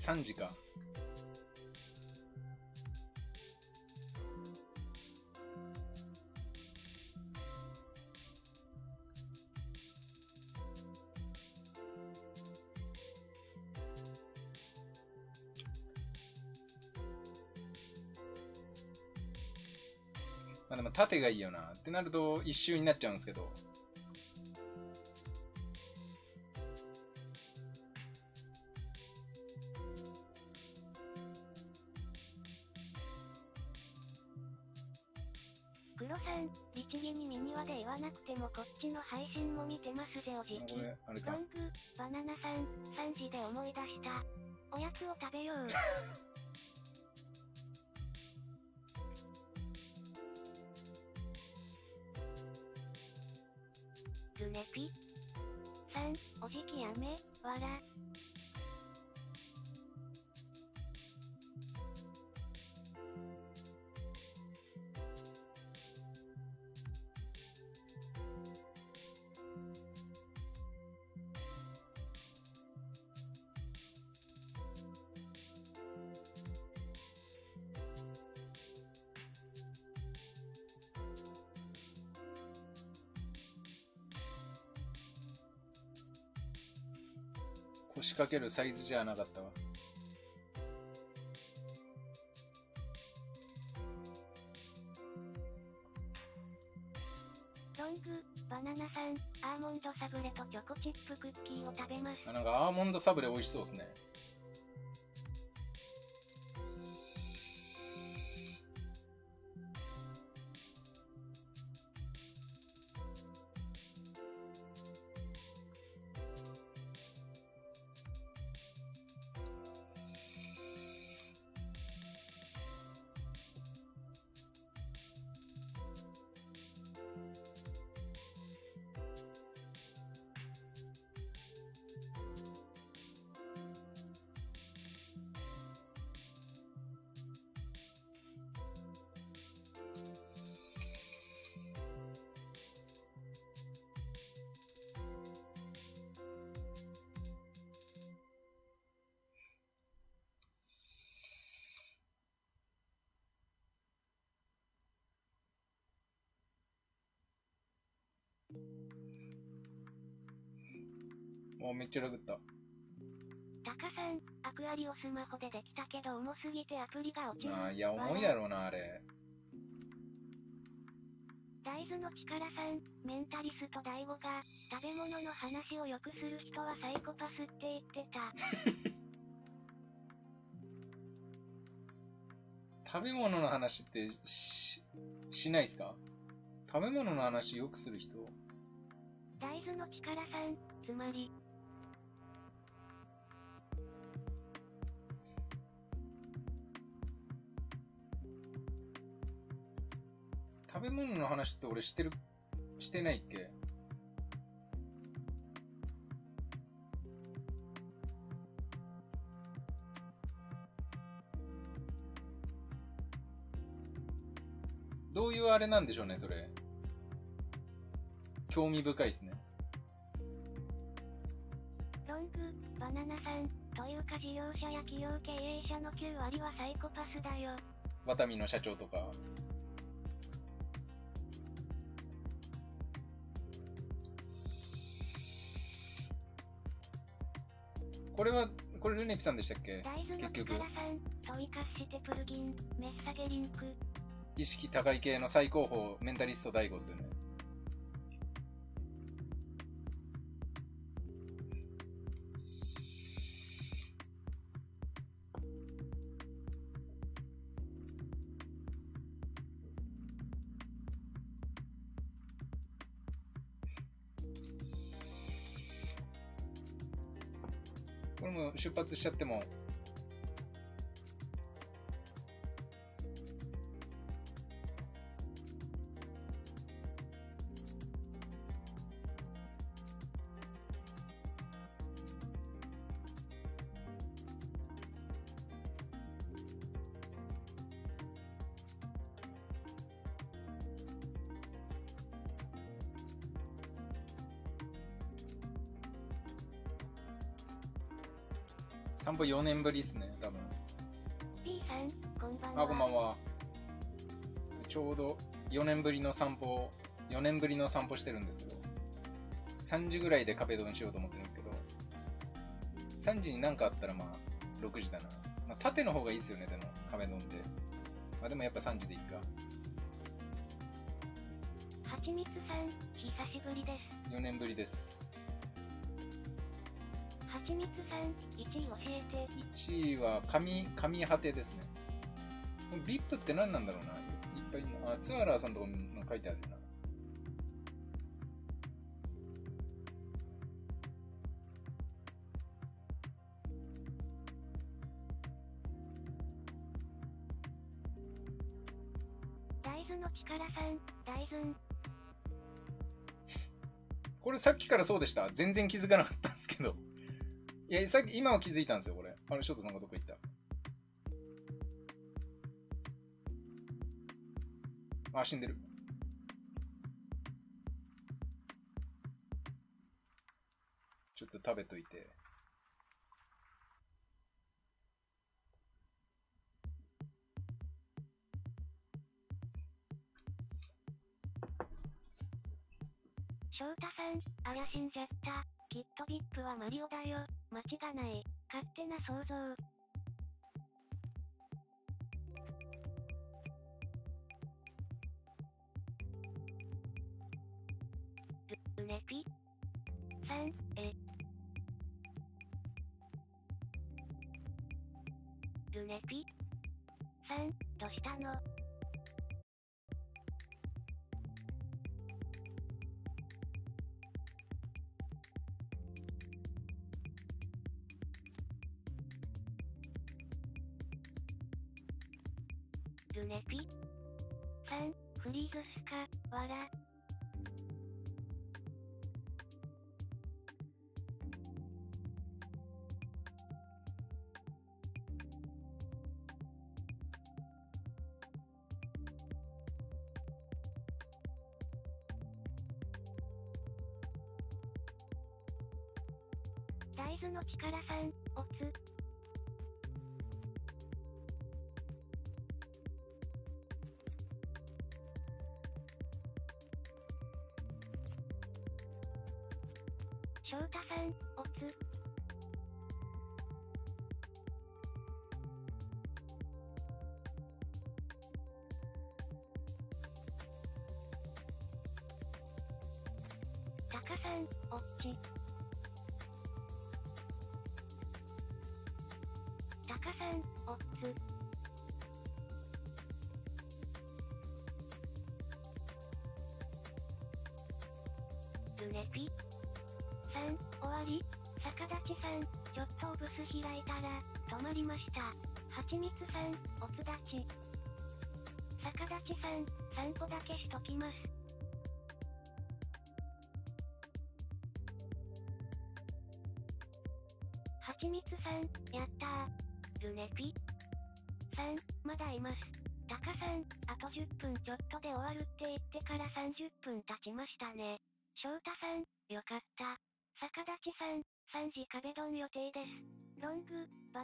3時か。まあでも縦がいいよな。ってなると一周になっちゃうんですけど。信も見てますでおじき。ロン。グ、バナナさん、3時で思い出した。おやつを食べよう。ルネピさん、おじきやめ、わら。腰掛けるサイズじゃなかったわ。ロング、バナナさん、アーモンドサブレとチョコチップクッキーを食べます。あなんかアーモンドサブレ美味しそうですね。もうめっちゃラグった。タカさん、アクアリをスマホでできたけど重すぎてアプリが落ちる。あーいや、重いだろうな、あれ。大豆の力さん、メンタリスト大悟が、食べ物の話をよくする人はサイコパスって言ってた。食べ物の話ってし、しないですか？食べ物の話よくする人？大豆の力さん、つまり、食べ物の話って俺してる、してないっけ？どういうあれなんでしょうね、それ。興味深いですね。ロング、バナナさん、というか事業者や企業経営者の9割はサイコパスだよ。ワタミの社長とか。これは、これルネピさんでしたっけ？結局力さん、トイカッシテプルギン、メッサゲリンク。意識高い系の最高峰メンタリスト大悟ですよね。これも出発しちゃっても4年ぶりですね、多分。P さん、こんばんは。あ、こんばんは。ちょうど4年ぶりの散歩、4年ぶりの散歩してるんですけど、3時ぐらいで壁ドンしようと思ってるんですけど、3時に何かあったらまあ、6時だな。まあ、縦の方がいいですよね、でも、壁ドンって。まあでもやっぱ3時でいいか。ちみつさん、久しぶりです。4年ぶりです。はちみつさん、1位教えて。1位は神、神果てですね。ビップって何なんだろうな。いっぱいいるな。あ、ツアラーさんとかも書いてあるな。大豆の力さん、大豆ん。これさっきからそうでした。全然気づかなかったえ。さっき、今は気づいたんですよ、これ。あの、ショートさんがどこ行ったあ、死んでる。ちょっと食べといて。ビップはマリオだよ。間違いない。勝手な想像。の力さん、おつ。翔太さん、おつ。タカさん、おっち。おっつ。ルネピさん、終わり逆立ちさん、ちょっとブス開いたら、止まりました。はちみつさん、おつだち。逆立ちさん、散歩だけしときます。はちみつさん、やったー。ルネピ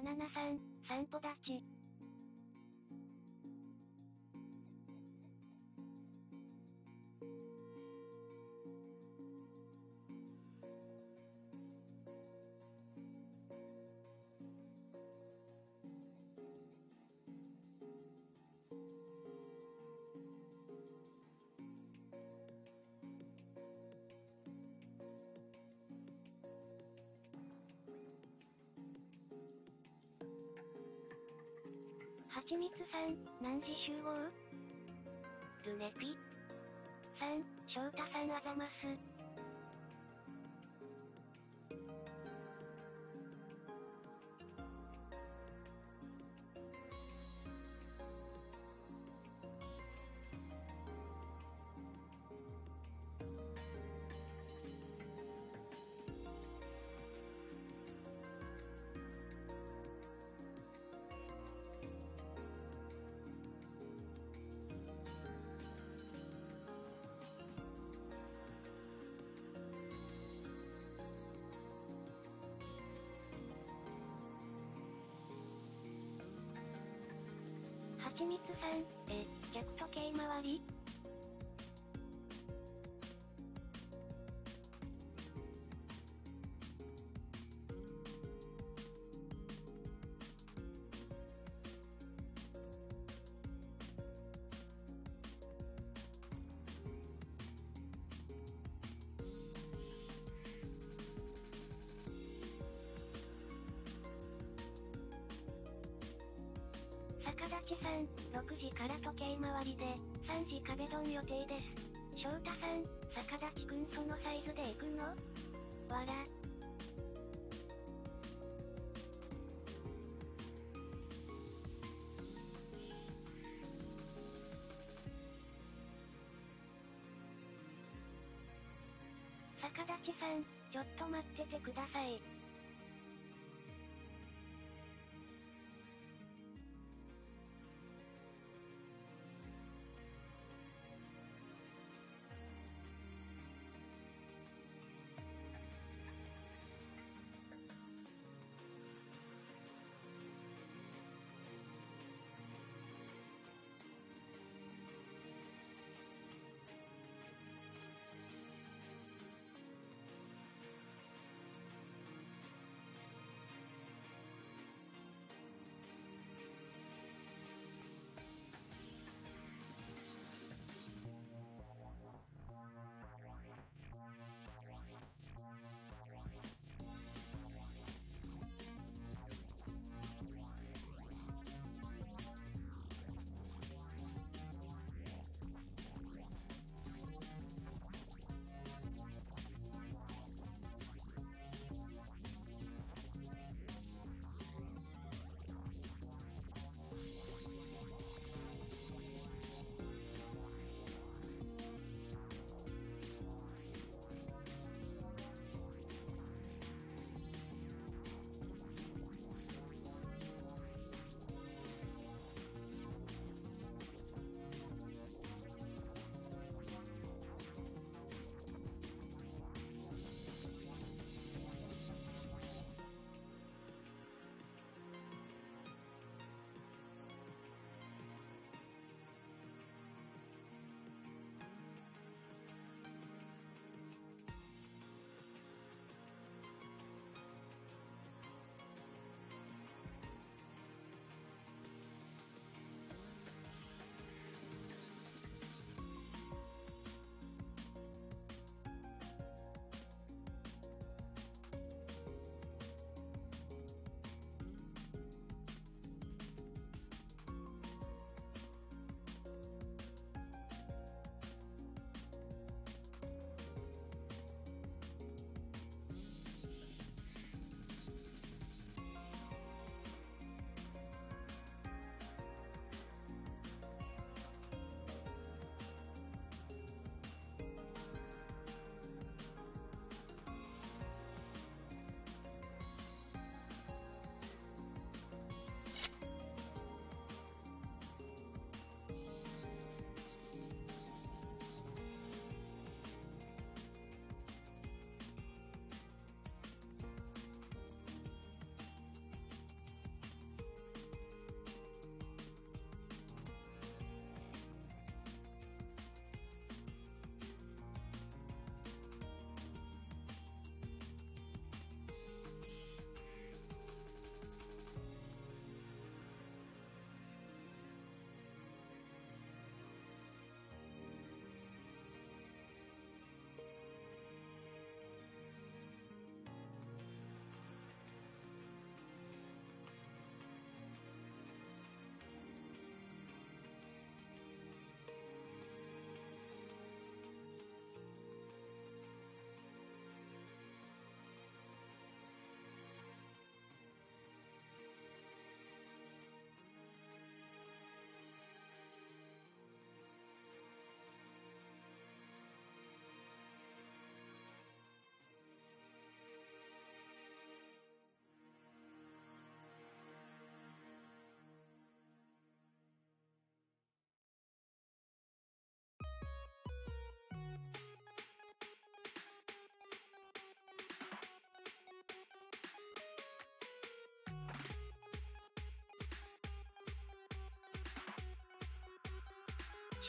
ナナさん、散歩立ち。はちみつさん、何時集合？ルネピさん、翔太さんあざます。計回り。坂立さん、6時から時計回りで、3時壁ドン予定です。翔太さん、坂立くんそのサイズで行くの？わら。坂立さん、ちょっと待っててください。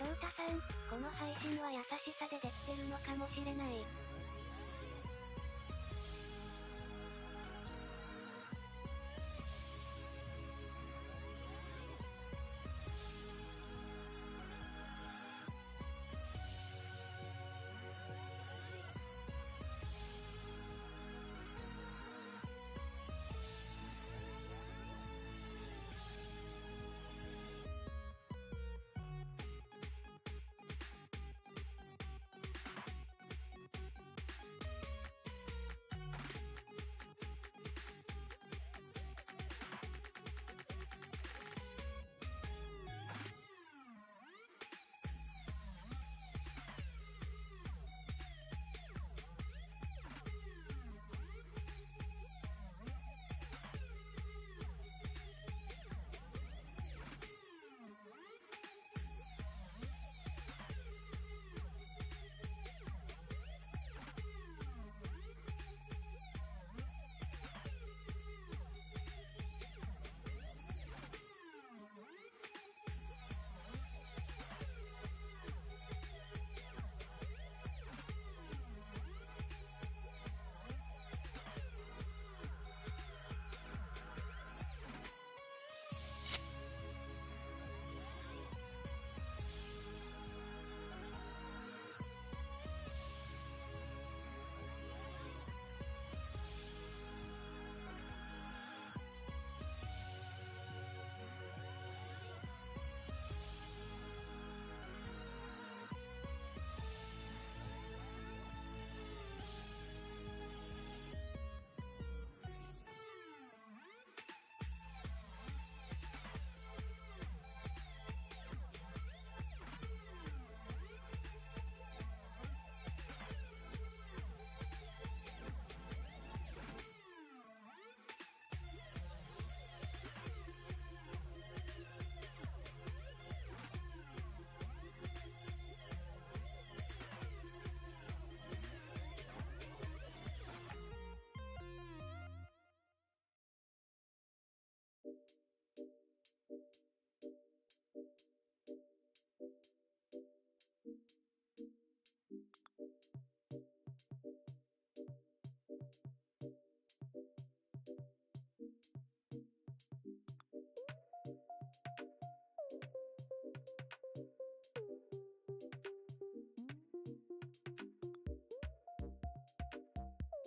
翔太さん、この配信は優しさでできてるのかもしれない。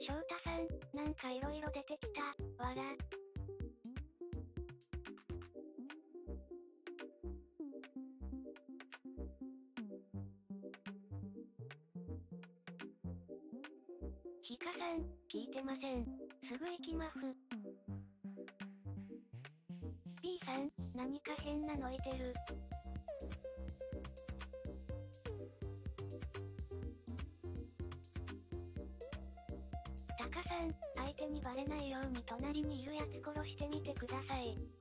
翔太さん、なんか色々出てきた、わら。にバレないように隣にいるやつ殺してみてください。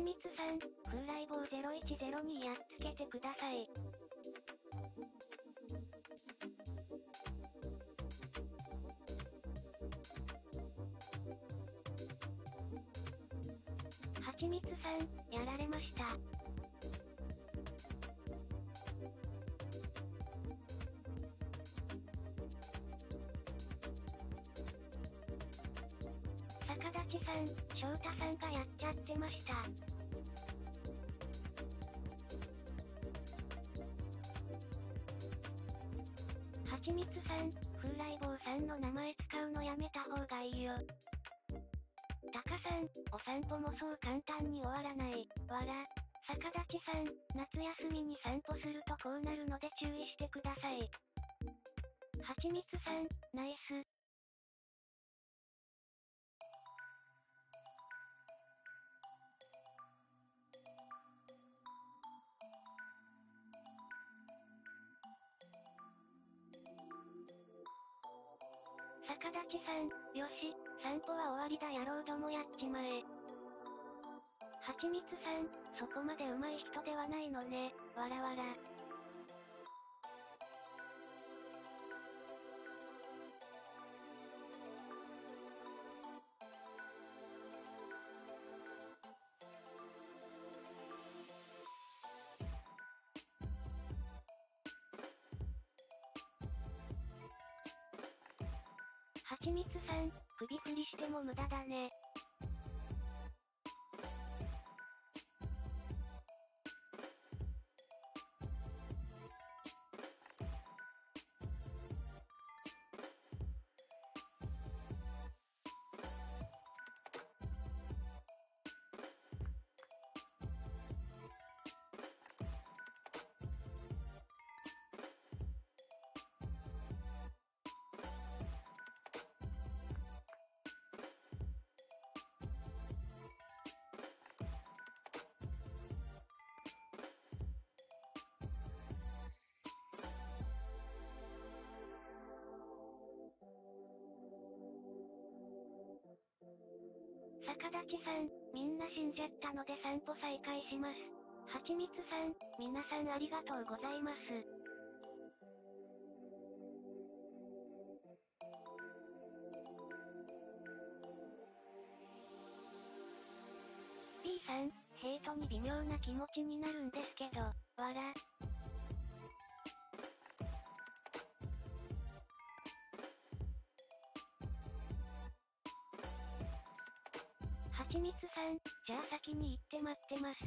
ちみつさん、風来坊0102やっつけてください。んの名前使うのやめた方がいいよ。タカさん、お散歩もそう簡単に終わらない。わら。逆立ちさん、夏休みに散歩するとこうなるので注意してください。はちみつさん、わら。はちみつさん、首振りしても無駄だね。散歩再開します。はちみつさん、皆さんありがとうございます。B さん、ヘイトに微妙な気持ちになるんですけど、わら。さん、じゃあ先に行って待ってます。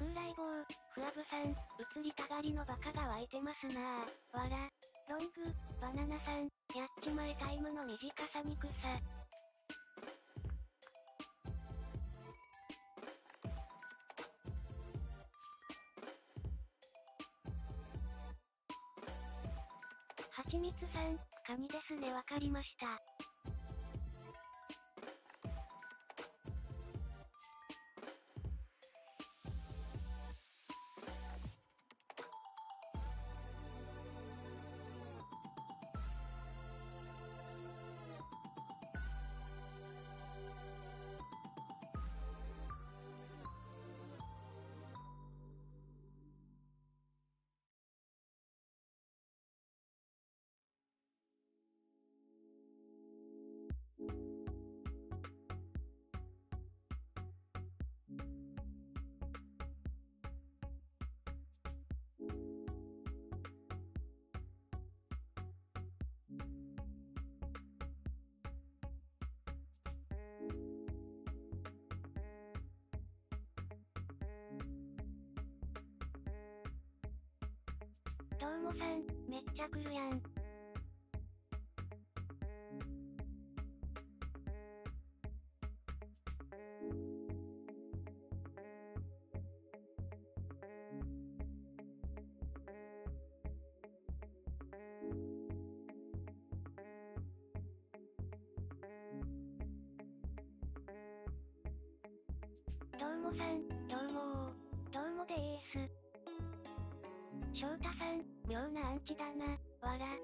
風来坊、ふわぶさん、移りたがりのバカが湧いてますなぁ。わら。ロング、バナナさん、やっちまえタイムの短さに草。はちみつさん、カニですねわかりました。どうもさん、めっちゃ来るやん。どうもさん、どうもー。どうもでーす。妙なアンチだな、わら。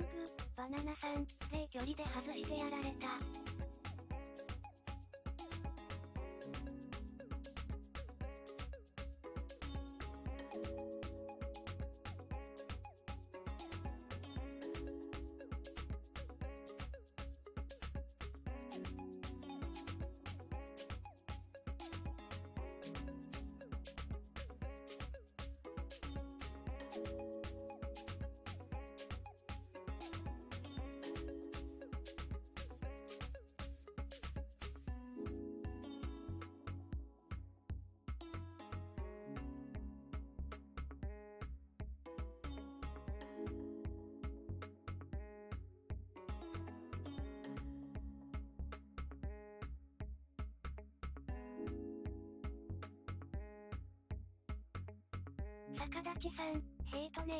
ンズ、バナナさん、低距離で外してやられた。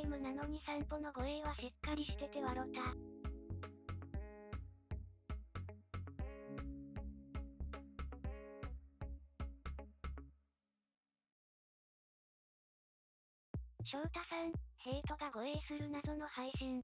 イムなのに散歩の護衛はしっかりしててわろた。翔太さん、ヘイトが護衛する謎の配信。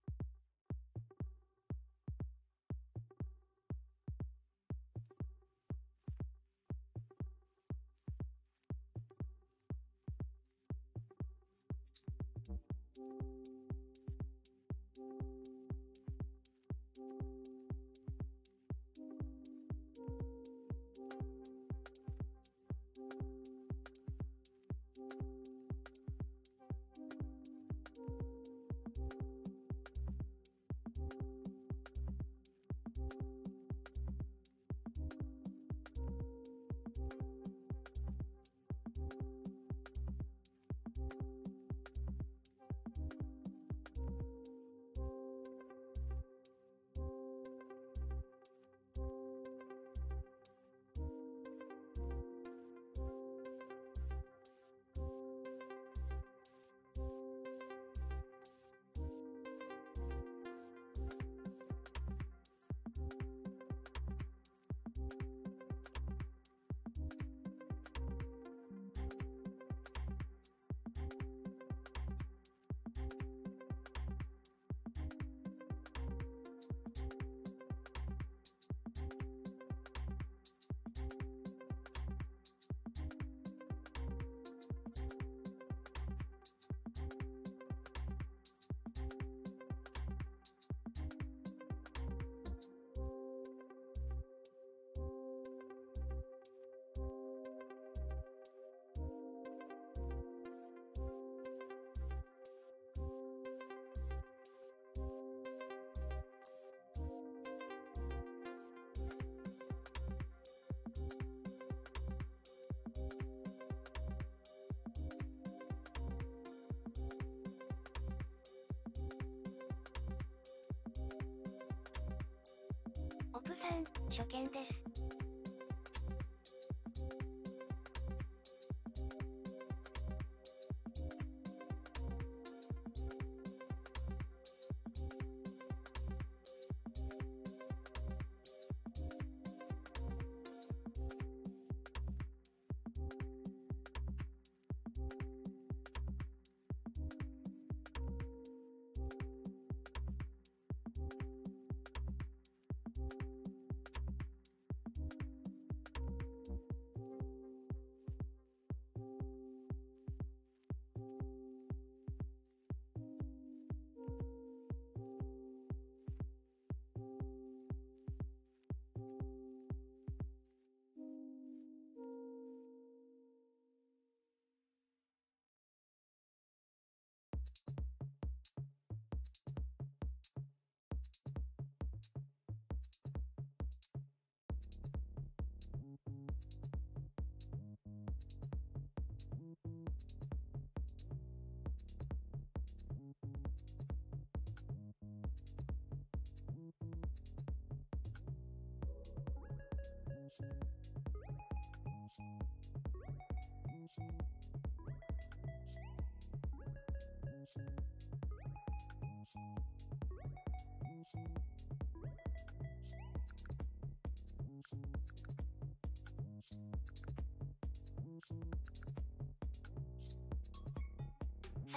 さん、初見です。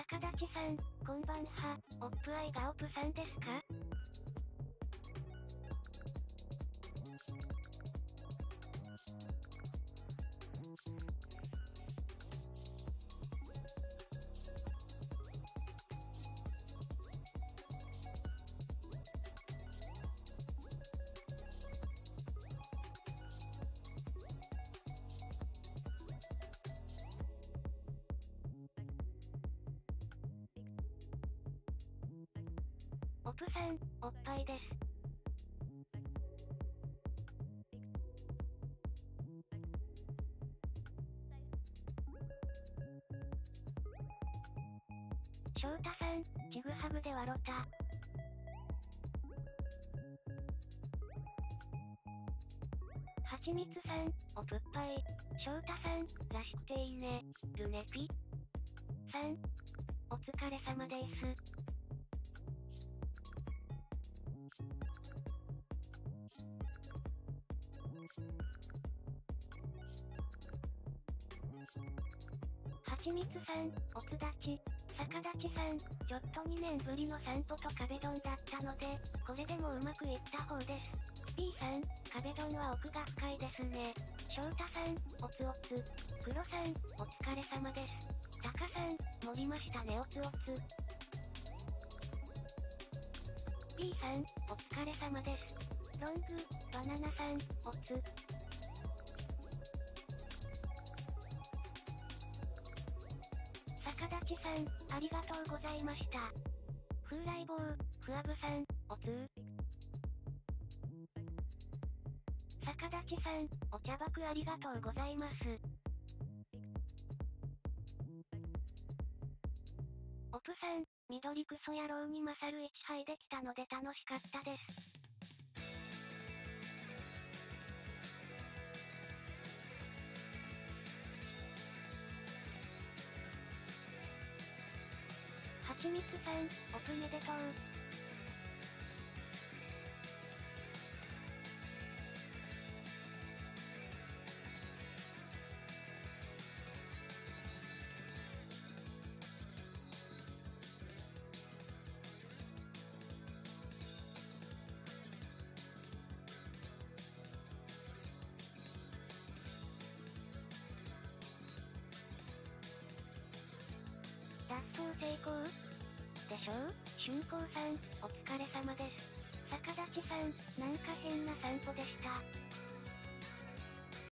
坂立さん、こんばんは、オップアイガオプさんですか？で笑った。はちみつさん、おぷっぱい。翔太さん、らしくていいね。ルネピ。さん、お疲れ様です。はちみつさん、おつだち、逆立さん、ちょっと2年ぶりの散歩と壁ドンだったので、これでもうまくいった方です。B さん、壁ドンは奥が深いですね。翔太さん、おつおつ。黒さん、お疲れ様です。タカさん、盛りましたねおつおつ。B さん、お疲れ様です。ロング、バナナさん、おつ。風来坊、ふわぶさん、おつー。逆立ちさん、お茶爆ありがとうございます。おぷさん、緑クソ野郎に勝る1杯できたので楽しかったです。ちみつさん、おぷめでとう。